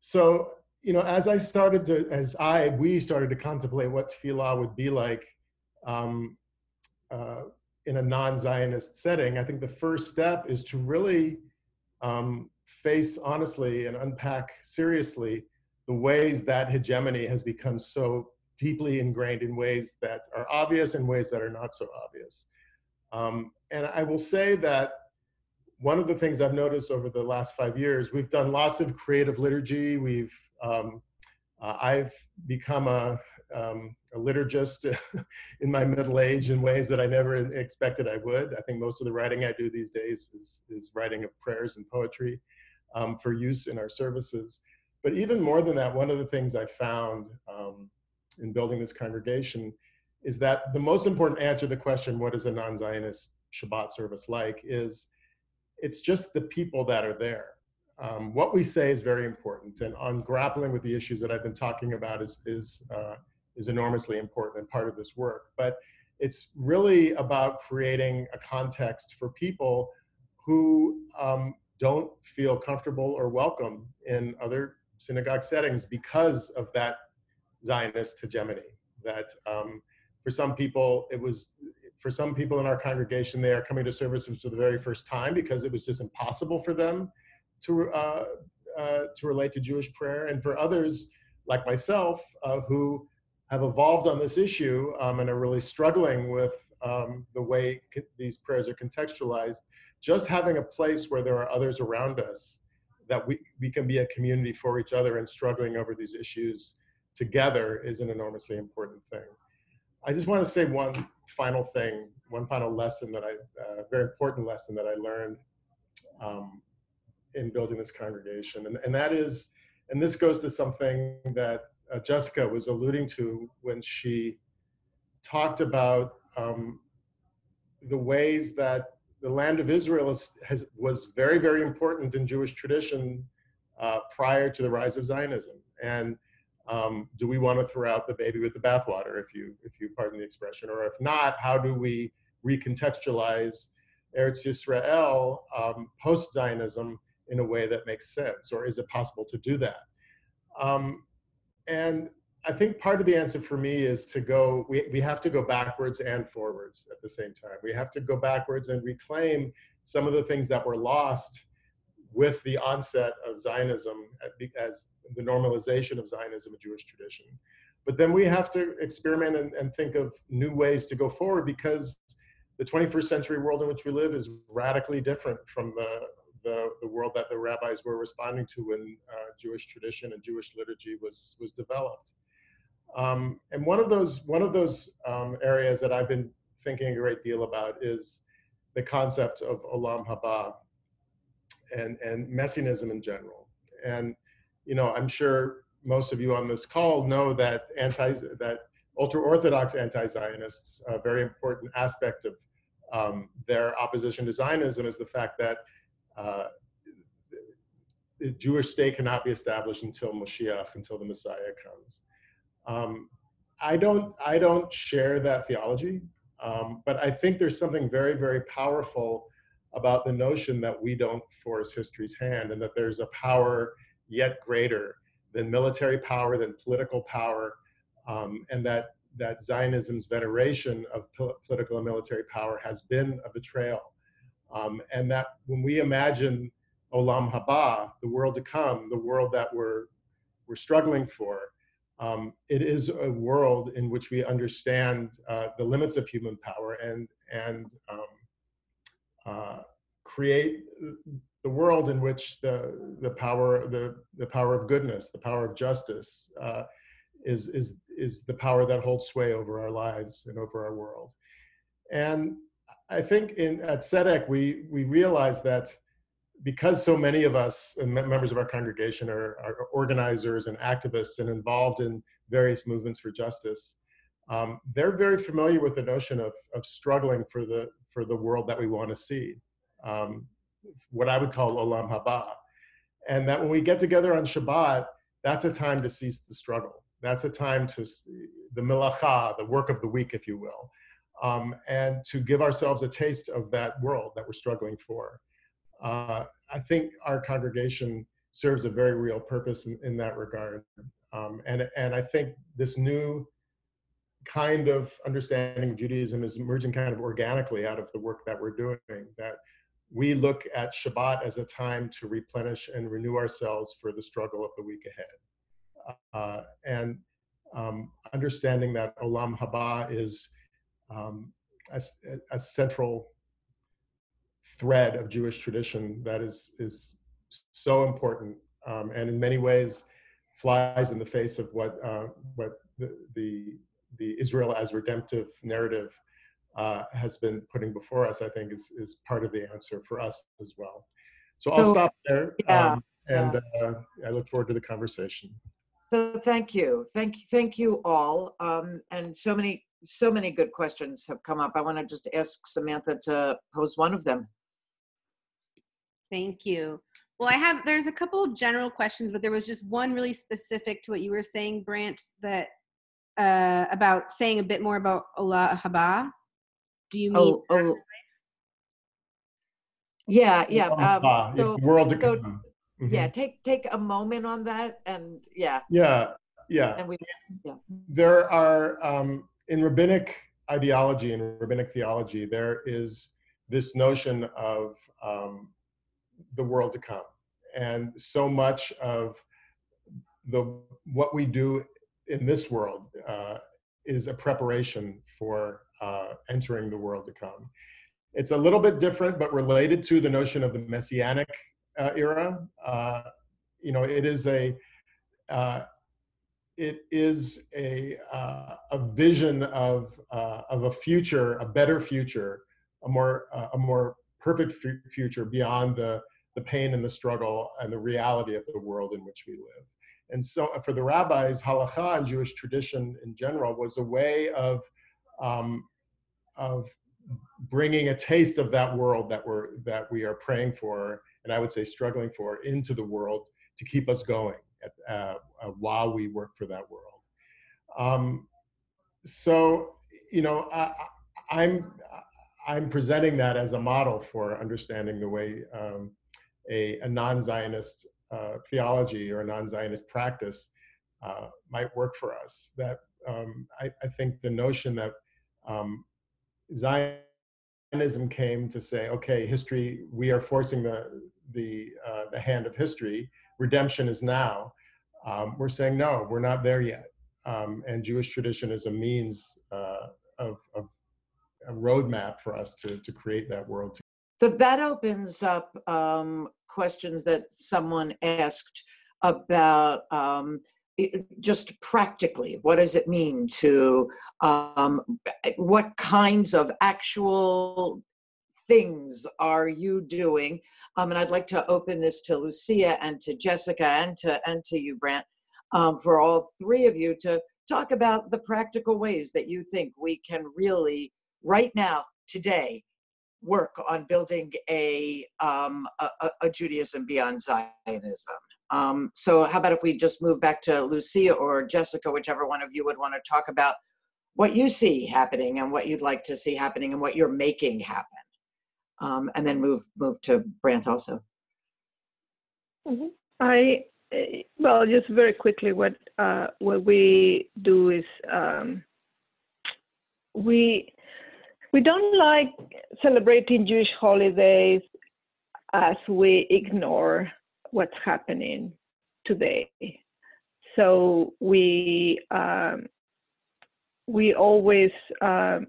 So, you know, as I started to, as I, we started to contemplate what tefillah would be like um, uh, in a non-Zionist setting, I think the first step is to really um, face honestly and unpack seriously the ways that hegemony has become so deeply ingrained in ways that are obvious and ways that are not so obvious. Um, and I will say that one of the things I've noticed over the last five years, we've done lots of creative liturgy. We've, um, uh, I've become a, um, a liturgist <laughs> in my middle age in ways that I never expected I would. I think most of the writing I do these days is, is writing of prayers and poetry um, for use in our services. But even more than that, one of the things I found um, in building this congregation is that the most important answer to the question, what is a non-Zionist Shabbat service like, is it's just the people that are there. Um, what we say is very important, and on grappling with the issues that I've been talking about is is uh, is enormously important and part of this work. But it's really about creating a context for people who um, don't feel comfortable or welcome in other synagogue settings because of that Zionist hegemony. That um, for some people, it was, for some people in our congregation, they are coming to services for the very first time because it was just impossible for them to, uh, uh, to relate to Jewish prayer. And for others, like myself, uh, who have evolved on this issue um, and are really struggling with um, the way these prayers are contextualized, just having a place where there are others around us that we, we can be a community for each other and struggling over these issues together is an enormously important thing. I just want to say one final thing, one final lesson that I, uh, very important lesson that I learned um, in building this congregation. And, and that is, and this goes to something that uh, Jessica was alluding to when she talked about um, the ways that the land of Israel is, has, was very, very important in Jewish tradition uh, prior to the rise of Zionism. And um, do we want to throw out the baby with the bathwater, if you, if you pardon the expression, or if not, how do we recontextualize Eretz Yisrael um, post-Zionism in a way that makes sense, or is it possible to do that? Um, and I think part of the answer for me is to go, we, we have to go backwards and forwards at the same time. We have to go backwards and reclaim some of the things that were lost with the onset of Zionism as the normalization of Zionism in Jewish tradition. But then we have to experiment and, and think of new ways to go forward because the 21st century world in which we live is radically different from the, the, the world that the rabbis were responding to when uh, Jewish tradition and Jewish liturgy was, was developed. Um, and one of those one of those um, areas that I've been thinking a great deal about is the concept of olam haba and and messianism in general. And you know, I'm sure most of you on this call know that anti that ultra orthodox anti-Zionists, a very important aspect of um, their opposition to Zionism is the fact that uh, the Jewish state cannot be established until Moshiach, until the Messiah comes. Um, I don't I don't share that theology, um, but I think there's something very very powerful about the notion that we don't force history's hand and that there's a power yet greater than military power, than political power, um, and that that Zionism's veneration of political and military power has been a betrayal, um, and that when we imagine Olam Haba, the world to come, the world that we're we're struggling for, um, it is a world in which we understand uh, the limits of human power and and um, uh, create the world in which the the power the the power of goodness, the power of justice, uh, is is is the power that holds sway over our lives and over our world. And I think in at Tzedek we we realize that because so many of us and members of our congregation are, are, organizers and activists and involved in various movements for justice, um, they're very familiar with the notion of, of struggling for the, for the world that we want to see, um, what I would call olam haba. and that when we get together on Shabbat, that's a time to cease the struggle. That's a time to the milacha, the work of the week, if you will, um, and to give ourselves a taste of that world that we're struggling for. Uh, I think our congregation serves a very real purpose in, in that regard. Um, and, and I think this new kind of understanding of Judaism is emerging kind of organically out of the work that we're doing, that we look at Shabbat as a time to replenish and renew ourselves for the struggle of the week ahead. Uh, and um, understanding that Olam Haba is um, a, a, central thread of Jewish tradition that is, is so important um, and in many ways flies in the face of what, uh, what the, the, the Israel as redemptive narrative uh, has been putting before us, I think is, is part of the answer for us as well. So I'll so, stop there.
Yeah, um,
and yeah. Uh, I look forward to the conversation.
So thank you, thank you, thank you all. Um, and so many, so many good questions have come up. I want to just ask Samantha to pose one of them.
Thank you. Well, I have, there's a couple of general questions, but there was just one really specific to what you were saying, Brant, that uh, about saying a bit more about Olam Haba. Do you mean? Oh, oh.
Yeah, yeah. Um,
so, world to so, come.
Mm-hmm. Yeah, take take a moment on that, and yeah.
Yeah, yeah. And we, yeah. There are um, in rabbinic ideology and rabbinic theology, there is this notion of um, the world to come, and so much of the what we do in this world uh, is a preparation for uh, entering the world to come. It's a little bit different, but related to the notion of the messianic uh, era. Uh, you know, it is a uh, it is a uh, a vision of uh, of a future, a better future, a more a more perfect future beyond the the pain and the struggle and the reality of the world in which we live. And so, for the rabbis, halacha and Jewish tradition in general was a way of um, of bringing a taste of that world that we're that we are praying for and i would say struggling for into the world to keep us going at, uh, uh, while we work for that world um, so you know I, i'm i'm presenting that as a model for understanding the way um, a, a non-zionist uh, theology or a non-zionist practice uh, might work for us that um, I, I, think the notion that um, Zionism came to say, okay, history, we are forcing the, the, uh, the hand of history. Redemption is now. Um, we're saying, no, we're not there yet. Um, and Jewish tradition is a means uh, of, of a roadmap for us to, to create that world.
So that opens up um, questions that someone asked about um, just practically, what does it mean to, um, what kinds of actual things are you doing? Um, and I'd like to open this to Lucia and to Jessica and to, and to you, Brant, um, for all three of you to talk about the practical ways that you think we can really, right now, today, work on building a, um, a, a Judaism beyond Zionism. Um, so how about if we just move back to Lucia or Jessica, whichever one of you would want to talk about what you see happening and what you'd like to see happening and what you're making happen. Um, and then move move to Brant also.
Mm-hmm. I well, just very quickly, what uh, what we do is um, we we don't like celebrating Jewish holidays as we ignore what's happening today. So we um, we always um,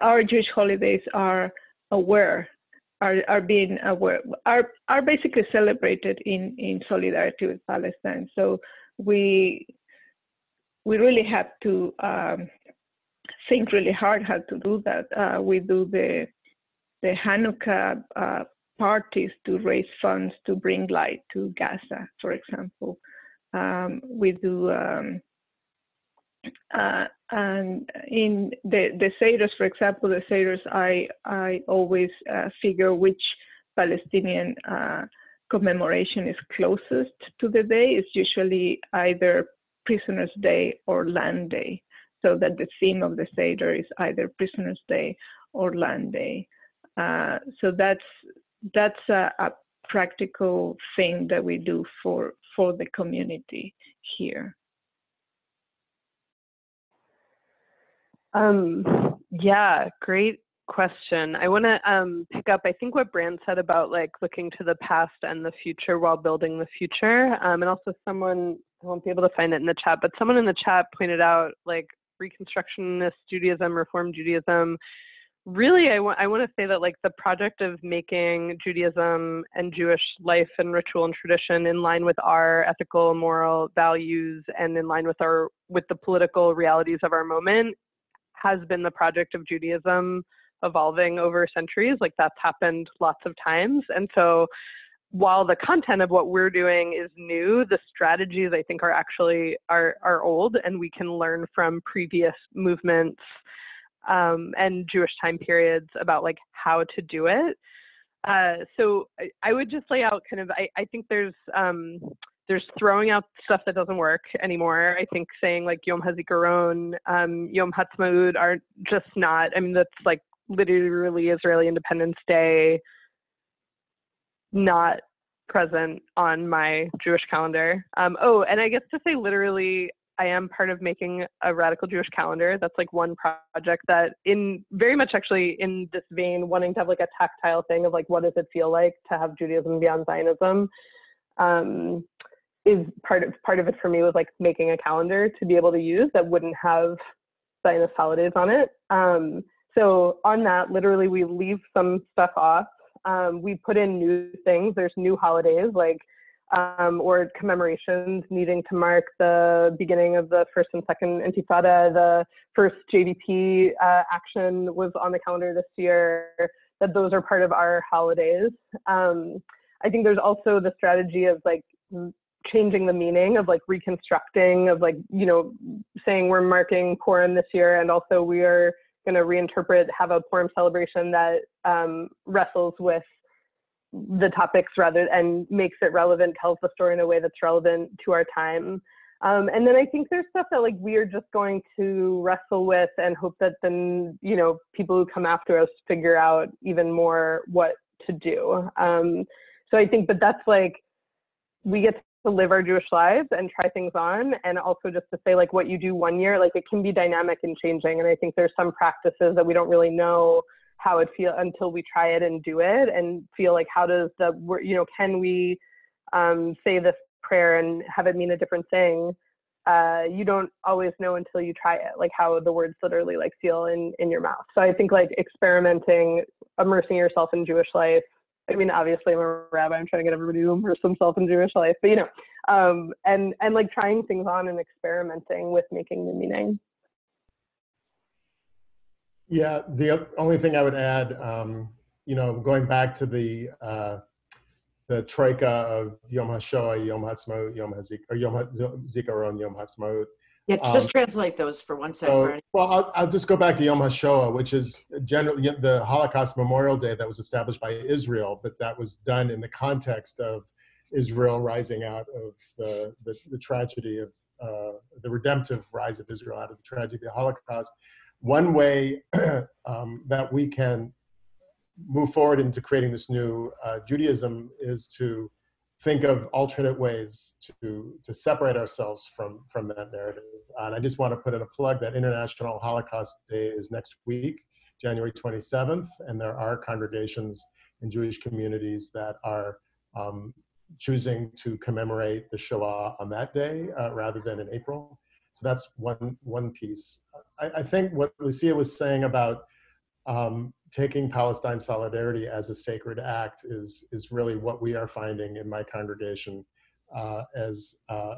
our Jewish holidays are aware are, are being aware are are basically celebrated in in solidarity with Palestine. So we we really have to um, think really hard how to do that. Uh, we do the the Hanukkah uh, parties to raise funds to bring light to Gaza, for example. Um, we do, um, uh, and in the the for example, the Seder's, I I always uh, figure which Palestinian uh, commemoration is closest to the day It's usually either Prisoner's Day or Land Day, so that the theme of the Seder is either Prisoner's Day or Land Day. Uh, so that's that's a, a, practical thing that we do for for the community here.
Um, yeah, great question. I want to um, pick up, I think, what Brant said about like looking to the past and the future while building the future. Um, and also, someone, I won't be able to find it in the chat, but someone in the chat pointed out like Reconstructionist Judaism, Reform Judaism. Really, I want I want to say that like the project of making Judaism and Jewish life and ritual and tradition in line with our ethical, moral values and in line with our with the political realities of our moment has been the project of Judaism evolving over centuries. Like that's happened lots of times. And so while the content of what we're doing is new, the strategies I think are actually are are old and we can learn from previous movements um, and Jewish time periods about like how to do it. Uh, so I, I, would just lay out kind of I, I think there's um, there's throwing out stuff that doesn't work anymore. I think saying like Yom HaZikaron, um, Yom Ha'atzmaut are just not. I mean, that's like literally Israeli Independence Day, not present on my Jewish calendar. Um, oh, and I guess to say literally, I am part of making a radical Jewish calendar. That's like one project that, in very much actually in this vein, wanting to have like a tactile thing of like what does it feel like to have Judaism beyond Zionism. Um, is part of part of it for me was like making a calendar to be able to use that wouldn't have Zionist holidays on it. Um, so on that, literally, we leave some stuff off. Um, we put in new things. There's new holidays like um, or commemorations needing to mark the beginning of the first and second Intifada. The first JVP uh, action was on the calendar this year. That those are part of our holidays. Um, I think there's also the strategy of like changing the meaning of like reconstructing of like you know saying we're marking Purim this year and also we are going to reinterpret have a Purim celebration that um, wrestles with the topics rather and makes it relevant tells the story in a way that's relevant to our time um, and then I think there's stuff that like we are just going to wrestle with and hope that then you know people who come after us figure out even more what to do. Um, so I think, but that's like we get to live our Jewish lives and try things on. And also just to say like what you do one year, like it can be dynamic and changing. And I think there's some practices that we don't really know how it feel until we try it and do it and feel like how does the you know can we um, say this prayer and have it mean a different thing uh, you don't always know until you try it like how the words literally like feel in in your mouth so i think like experimenting immersing yourself in jewish life I mean, obviously I'm a rabbi. I'm trying to get everybody to immerse themselves in Jewish life, but you know, um, and and like trying things on and experimenting with making new meaning.
Yeah, the only thing I would add, um, you know, going back to the uh, the troika of Yom HaShoah, Yom HaTzmaut, Yom HaZikaron, or Yom HaZikaron, Yom HaTzmaut,
yeah, just um, translate those for one second.
So, well, I'll, I'll, just go back to Yom HaShoah, which is generally the Holocaust Memorial Day that was established by Israel, but that was done in the context of Israel rising out of the, the, the tragedy of uh, the redemptive rise of Israel out of the tragedy of the Holocaust. One way <clears throat> um, that we can move forward into creating this new uh, Judaism is to think of alternate ways to to separate ourselves from from that narrative. And I just want to put in a plug that International Holocaust Day is next week, January 27th, and there are congregations in Jewish communities that are um, choosing to commemorate the Shoah on that day uh, rather than in April. So that's one one piece. I, I think what Lucia was saying about um, taking Palestine solidarity as a sacred act is is really what we are finding in my congregation uh, as uh,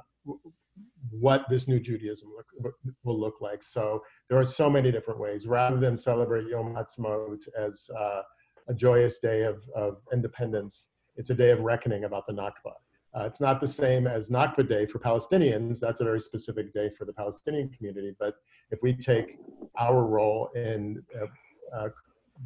what this new Judaism look, will look like. So there are so many different ways. Rather than celebrate Yom Ha'atzmaut as uh, a joyous day of, of independence, it's a day of reckoning about the Nakba. Uh, it's not the same as Nakba Day for Palestinians. That's a very specific day for the Palestinian community. But if we take our role in uh, uh,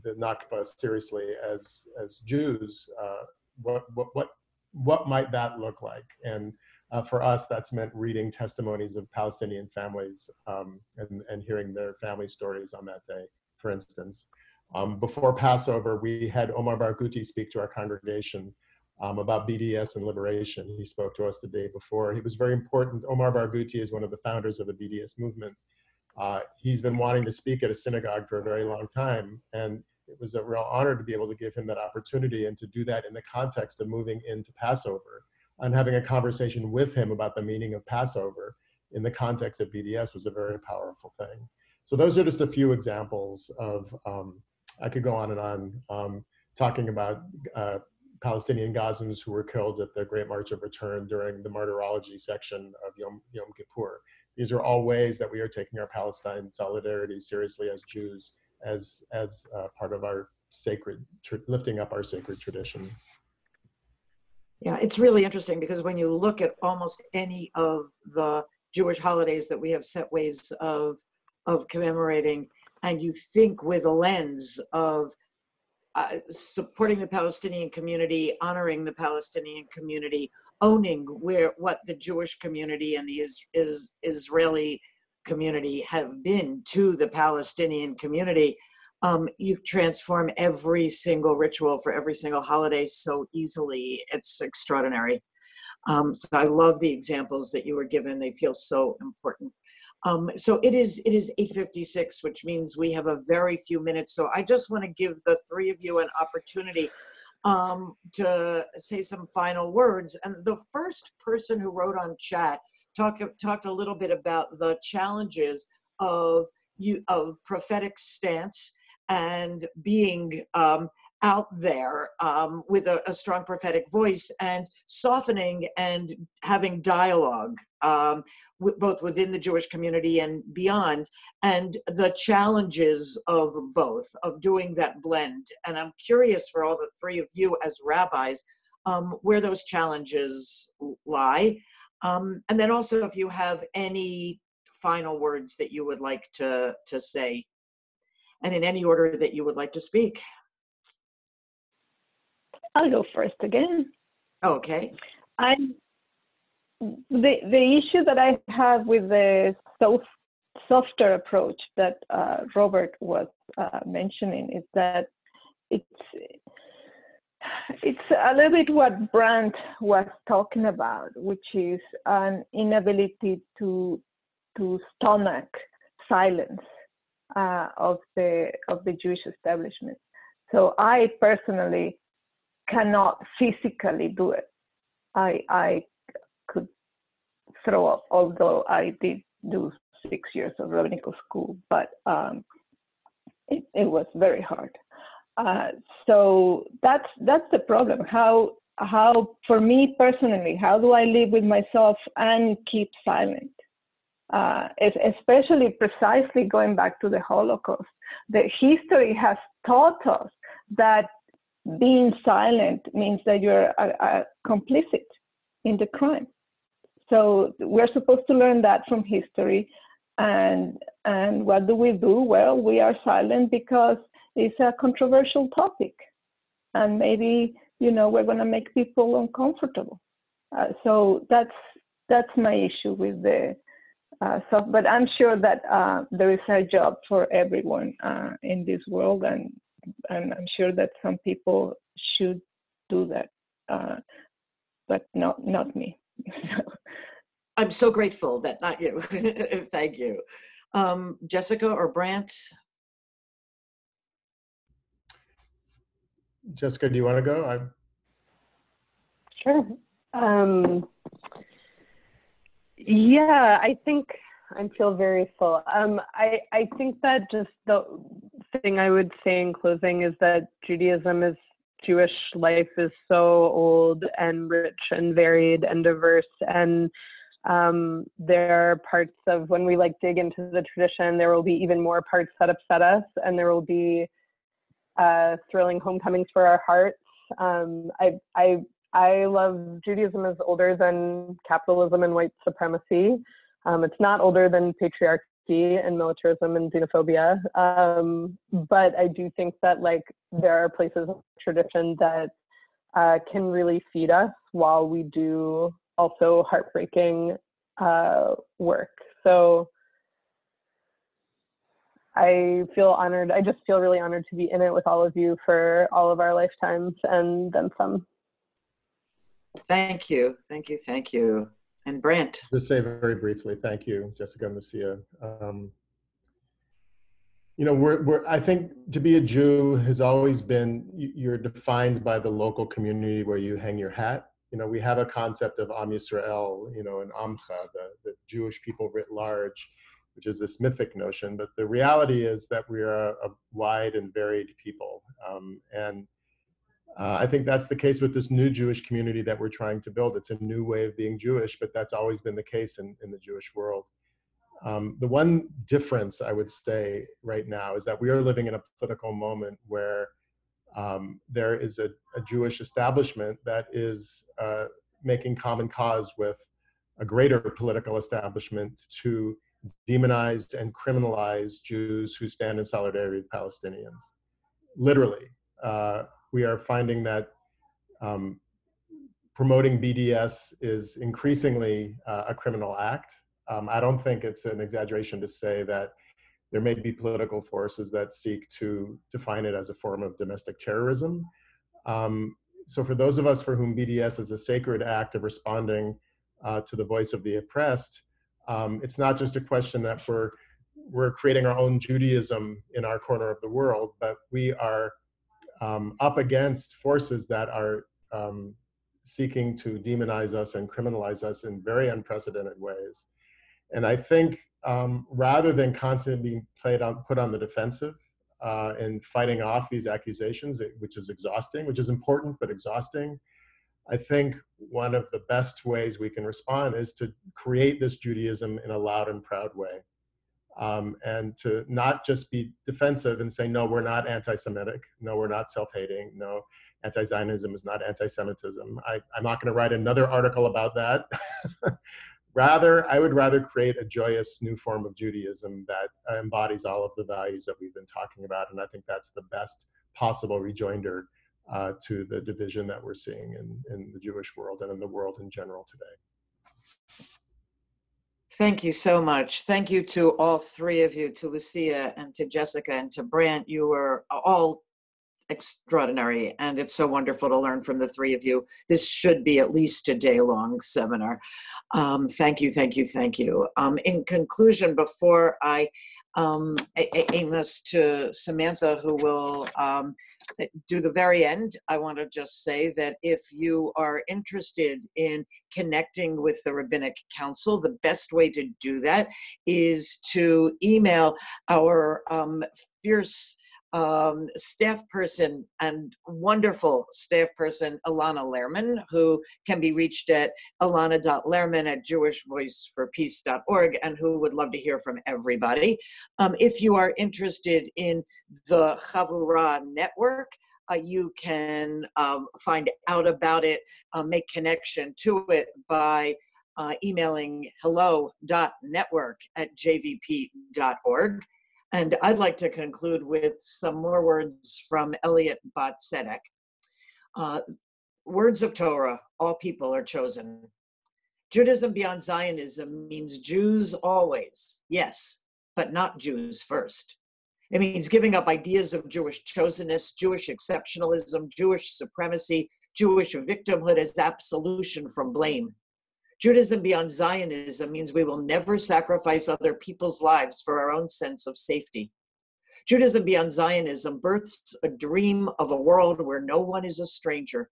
the Nakba seriously as as Jews, uh, what what what what might that look like? And uh, for us, that's meant reading testimonies of Palestinian families um, and, and hearing their family stories on that day, for instance. Um, before Passover, we had Omar Barghouti speak to our congregation um, about BDS and liberation. He spoke to us the day before. He was very important. Omar Barghouti is one of the founders of the BDS movement. Uh, he's been wanting to speak at a synagogue for a very long time, and it was a real honor to be able to give him that opportunity and to do that in the context of moving into Passover and having a conversation with him about the meaning of Passover in the context of BDS was a very powerful thing. So those are just a few examples of, um, I could go on and on, um, talking about uh, Palestinian Gazans who were killed at the Great March of Return during the martyrology section of Yom, Yom Kippur. These are all ways that we are taking our Palestine solidarity seriously as Jews, as, as uh, part of our sacred, lifting up our sacred tradition.
Yeah, it's really interesting because when you look at almost any of the Jewish holidays that we have set ways of of commemorating, and you think with a lens of uh, supporting the Palestinian community, honoring the Palestinian community, owning where what the Jewish community and the is, is Israeli community have been to the Palestinian community, um, you transform every single ritual for every single holiday so easily. It's extraordinary. Um, so I love the examples that you were given. They feel so important. Um, so it is it is 8:56, which means we have a very few minutes. So I just want to give the three of you an opportunity um, to say some final words. And the first person who wrote on chat talked talked a little bit about the challenges of you of prophetic stance and being um, out there um, with a, a, strong prophetic voice and softening and having dialogue um, w- both within the jewish community and beyond and the challenges of both of doing that blend and i'm curious for all the three of you as rabbis um, where those challenges lie um, and then also if you have any final words that you would like to to say and in any order that you would like to speak.
I'll go first again.
Okay.
I the the issue that I have with the soft, softer approach that uh, Robert was uh, mentioning is that it's it's a little bit what Brant was talking about, which is an inability to to stomach silence uh, of the of the Jewish establishment. So I personally cannot physically do it. I I could throw up, although I did do six years of rabbinical school, but um, it, it was very hard. Uh, so that's that's the problem. How how for me personally, how do I live with myself and keep silent? uh, especially precisely going back to the Holocaust. The history has taught us that being silent means that you're a, a complicit in the crime. So we're supposed to learn that from history. And, and what do we do? Well, we are silent because it's a controversial topic. And maybe, you know, we're going to make people uncomfortable. Uh, so that's, that's my issue with the uh, but I'm sure that uh, there is a job for everyone uh, in this world, and and I'm sure that some people should do that, uh, but not not me. <laughs>
I'm so grateful that not you. <laughs> Thank you, um, Jessica or Brant.
Jessica, do you want to go? I'm...
Sure. Um, yeah, I think I feel very full. Um, I I think that just the thing I would say in closing is that Judaism is Jewish life is so old and rich and varied and diverse. And um, there are parts of when we like dig into the tradition there will be even more parts that upset us and there will be uh, thrilling homecomings for our hearts. Um, I, I I love Judaism is older than capitalism and white supremacy. Um, it's not older than patriarchy and militarism and xenophobia. Um, but I do think that like there are places of tradition that uh, can really feed us while we do also heartbreaking uh, work. So I feel honored. I just feel really honored to be in it with all of you for all of our lifetimes and then some.
Thank you. Thank you. Thank you. And Brant.
Just say very briefly, thank you, Jessica Lucia. Um, you know, we're, we're, I think to be a Jew has always been, you're defined by the local community where you hang your hat. You know, we have a concept of Am Yisrael, you know, and Amcha, the, the Jewish people writ large which is this mythic notion. But the reality is that we are a, a wide and varied people. Um, and uh, I think that's the case with this new Jewish community that we're trying to build. It's a new way of being Jewish, but that's always been the case in, in the Jewish world. Um, the one difference I would say right now is that we are living in a political moment where um, there is a, a, Jewish establishment that is uh, making common cause with a greater political establishment to demonize and criminalize Jews who stand in solidarity with Palestinians. Literally, uh, we are finding that um, promoting BDS is increasingly uh, a criminal act. Um, I don't think it's an exaggeration to say that there may be political forces that seek to define it as a form of domestic terrorism. Um, so for those of us for whom BDS is a sacred act of responding uh, to the voice of the oppressed, um, it's not just a question that we're we're creating our own Judaism in our corner of the world, but we are um, up against forces that are um, seeking to demonize us and criminalize us in very unprecedented ways. And I think um, rather than constantly being played on, put on the defensive uh, and fighting off these accusations, which is exhausting, which is important but exhausting, I think one of the best ways we can respond is to create this Judaism in a loud and proud way. Um, and to not just be defensive and say, no, we're not anti Semitic. No, we're not self hating. No, anti Zionism is not anti Semitism. I'm not going to write another article about that. <laughs> rather, I would rather create a joyous new form of Judaism that embodies all of the values that we've been talking about. And I think that's the best possible rejoinder uh, to the division that we're seeing in, in the Jewish world and in the world in general today.
Thank you so much. Thank you to all three of you, to Lucia and to Jessica and to Brant. You were all extraordinary and it's so wonderful to learn from the three of you. This should be at least a day long seminar. Um, thank you thank you thank you. Um, in conclusion before i um, aim this to samantha who will um, do the very end, I want to just say that if you are interested in connecting with the Rabbinic Council, the best way to do that is to email our um, fierce um, staff person and wonderful staff person, Alana Lehrman, who can be reached at alana.lehrman at jewishvoiceforpeace.org and who would love to hear from everybody. Um, if you are interested in the Chavurah network, uh, you can um, find out about it, uh, make connection to it by uh, emailing hello.network at jvp.org. And I'd like to conclude with some more words from Elliot Bat Tzedek. Uh, words of Torah, all people are chosen. Judaism beyond Zionism means Jews always, yes, but not Jews first. It means giving up ideas of Jewish chosenness, Jewish exceptionalism, Jewish supremacy, Jewish victimhood as absolution from blame. Judaism beyond Zionism means we will never sacrifice other people's lives for our own sense of safety. Judaism beyond Zionism births a dream of a world where no one is a stranger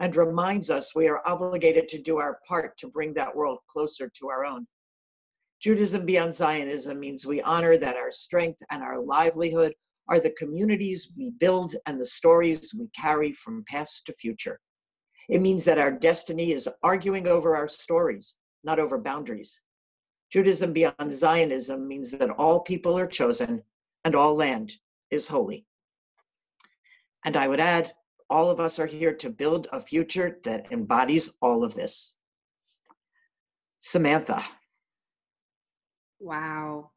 and reminds us we are obligated to do our part to bring that world closer to our own. Judaism beyond Zionism means we honor that our strength and our livelihood are the communities we build and the stories we carry from past to future. It means that our destiny is arguing over our stories, not over boundaries. Judaism beyond Zionism means that all people are chosen and all land is holy. And I would add, all of us are here to build a future that embodies all of this. Samantha.
Wow.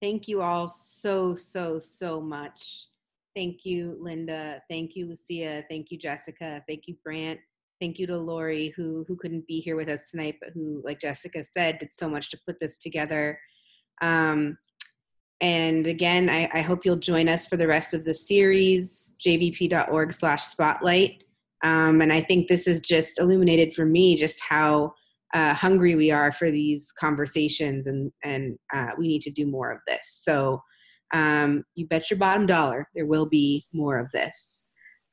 Thank you all so, so, so much. Thank you, Linda. Thank you, Lucia. Thank you, Jessica. Thank you, Brant. Thank you to Lori, who who couldn't be here with us tonight, but who, like Jessica said, did so much to put this together. Um, and again, I, I, hope you'll join us for the rest of the series, jvp.org slash spotlight. Um, and I think this is just illuminated for me just how uh, hungry we are for these conversations and, and uh, we need to do more of this. So um, you bet your bottom dollar there will be more of this.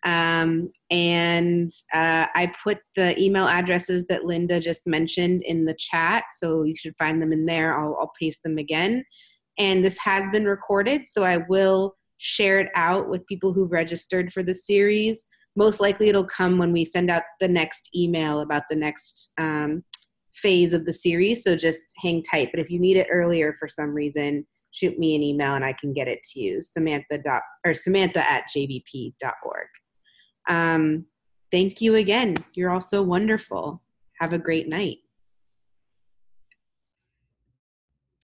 Um, and uh, I put the email addresses that Linda just mentioned in the chat, so you should find them in there. I'll, I'll paste them again. And this has been recorded, so I will share it out with people who registered for the series. Most likely, it'll come when we send out the next email about the next um, phase of the series. So just hang tight. But if you need it earlier for some reason, shoot me an email and I can get it to you. Samantha dot or Samantha at jvp.org. Um, thank you again. You're all so wonderful. Have a great night.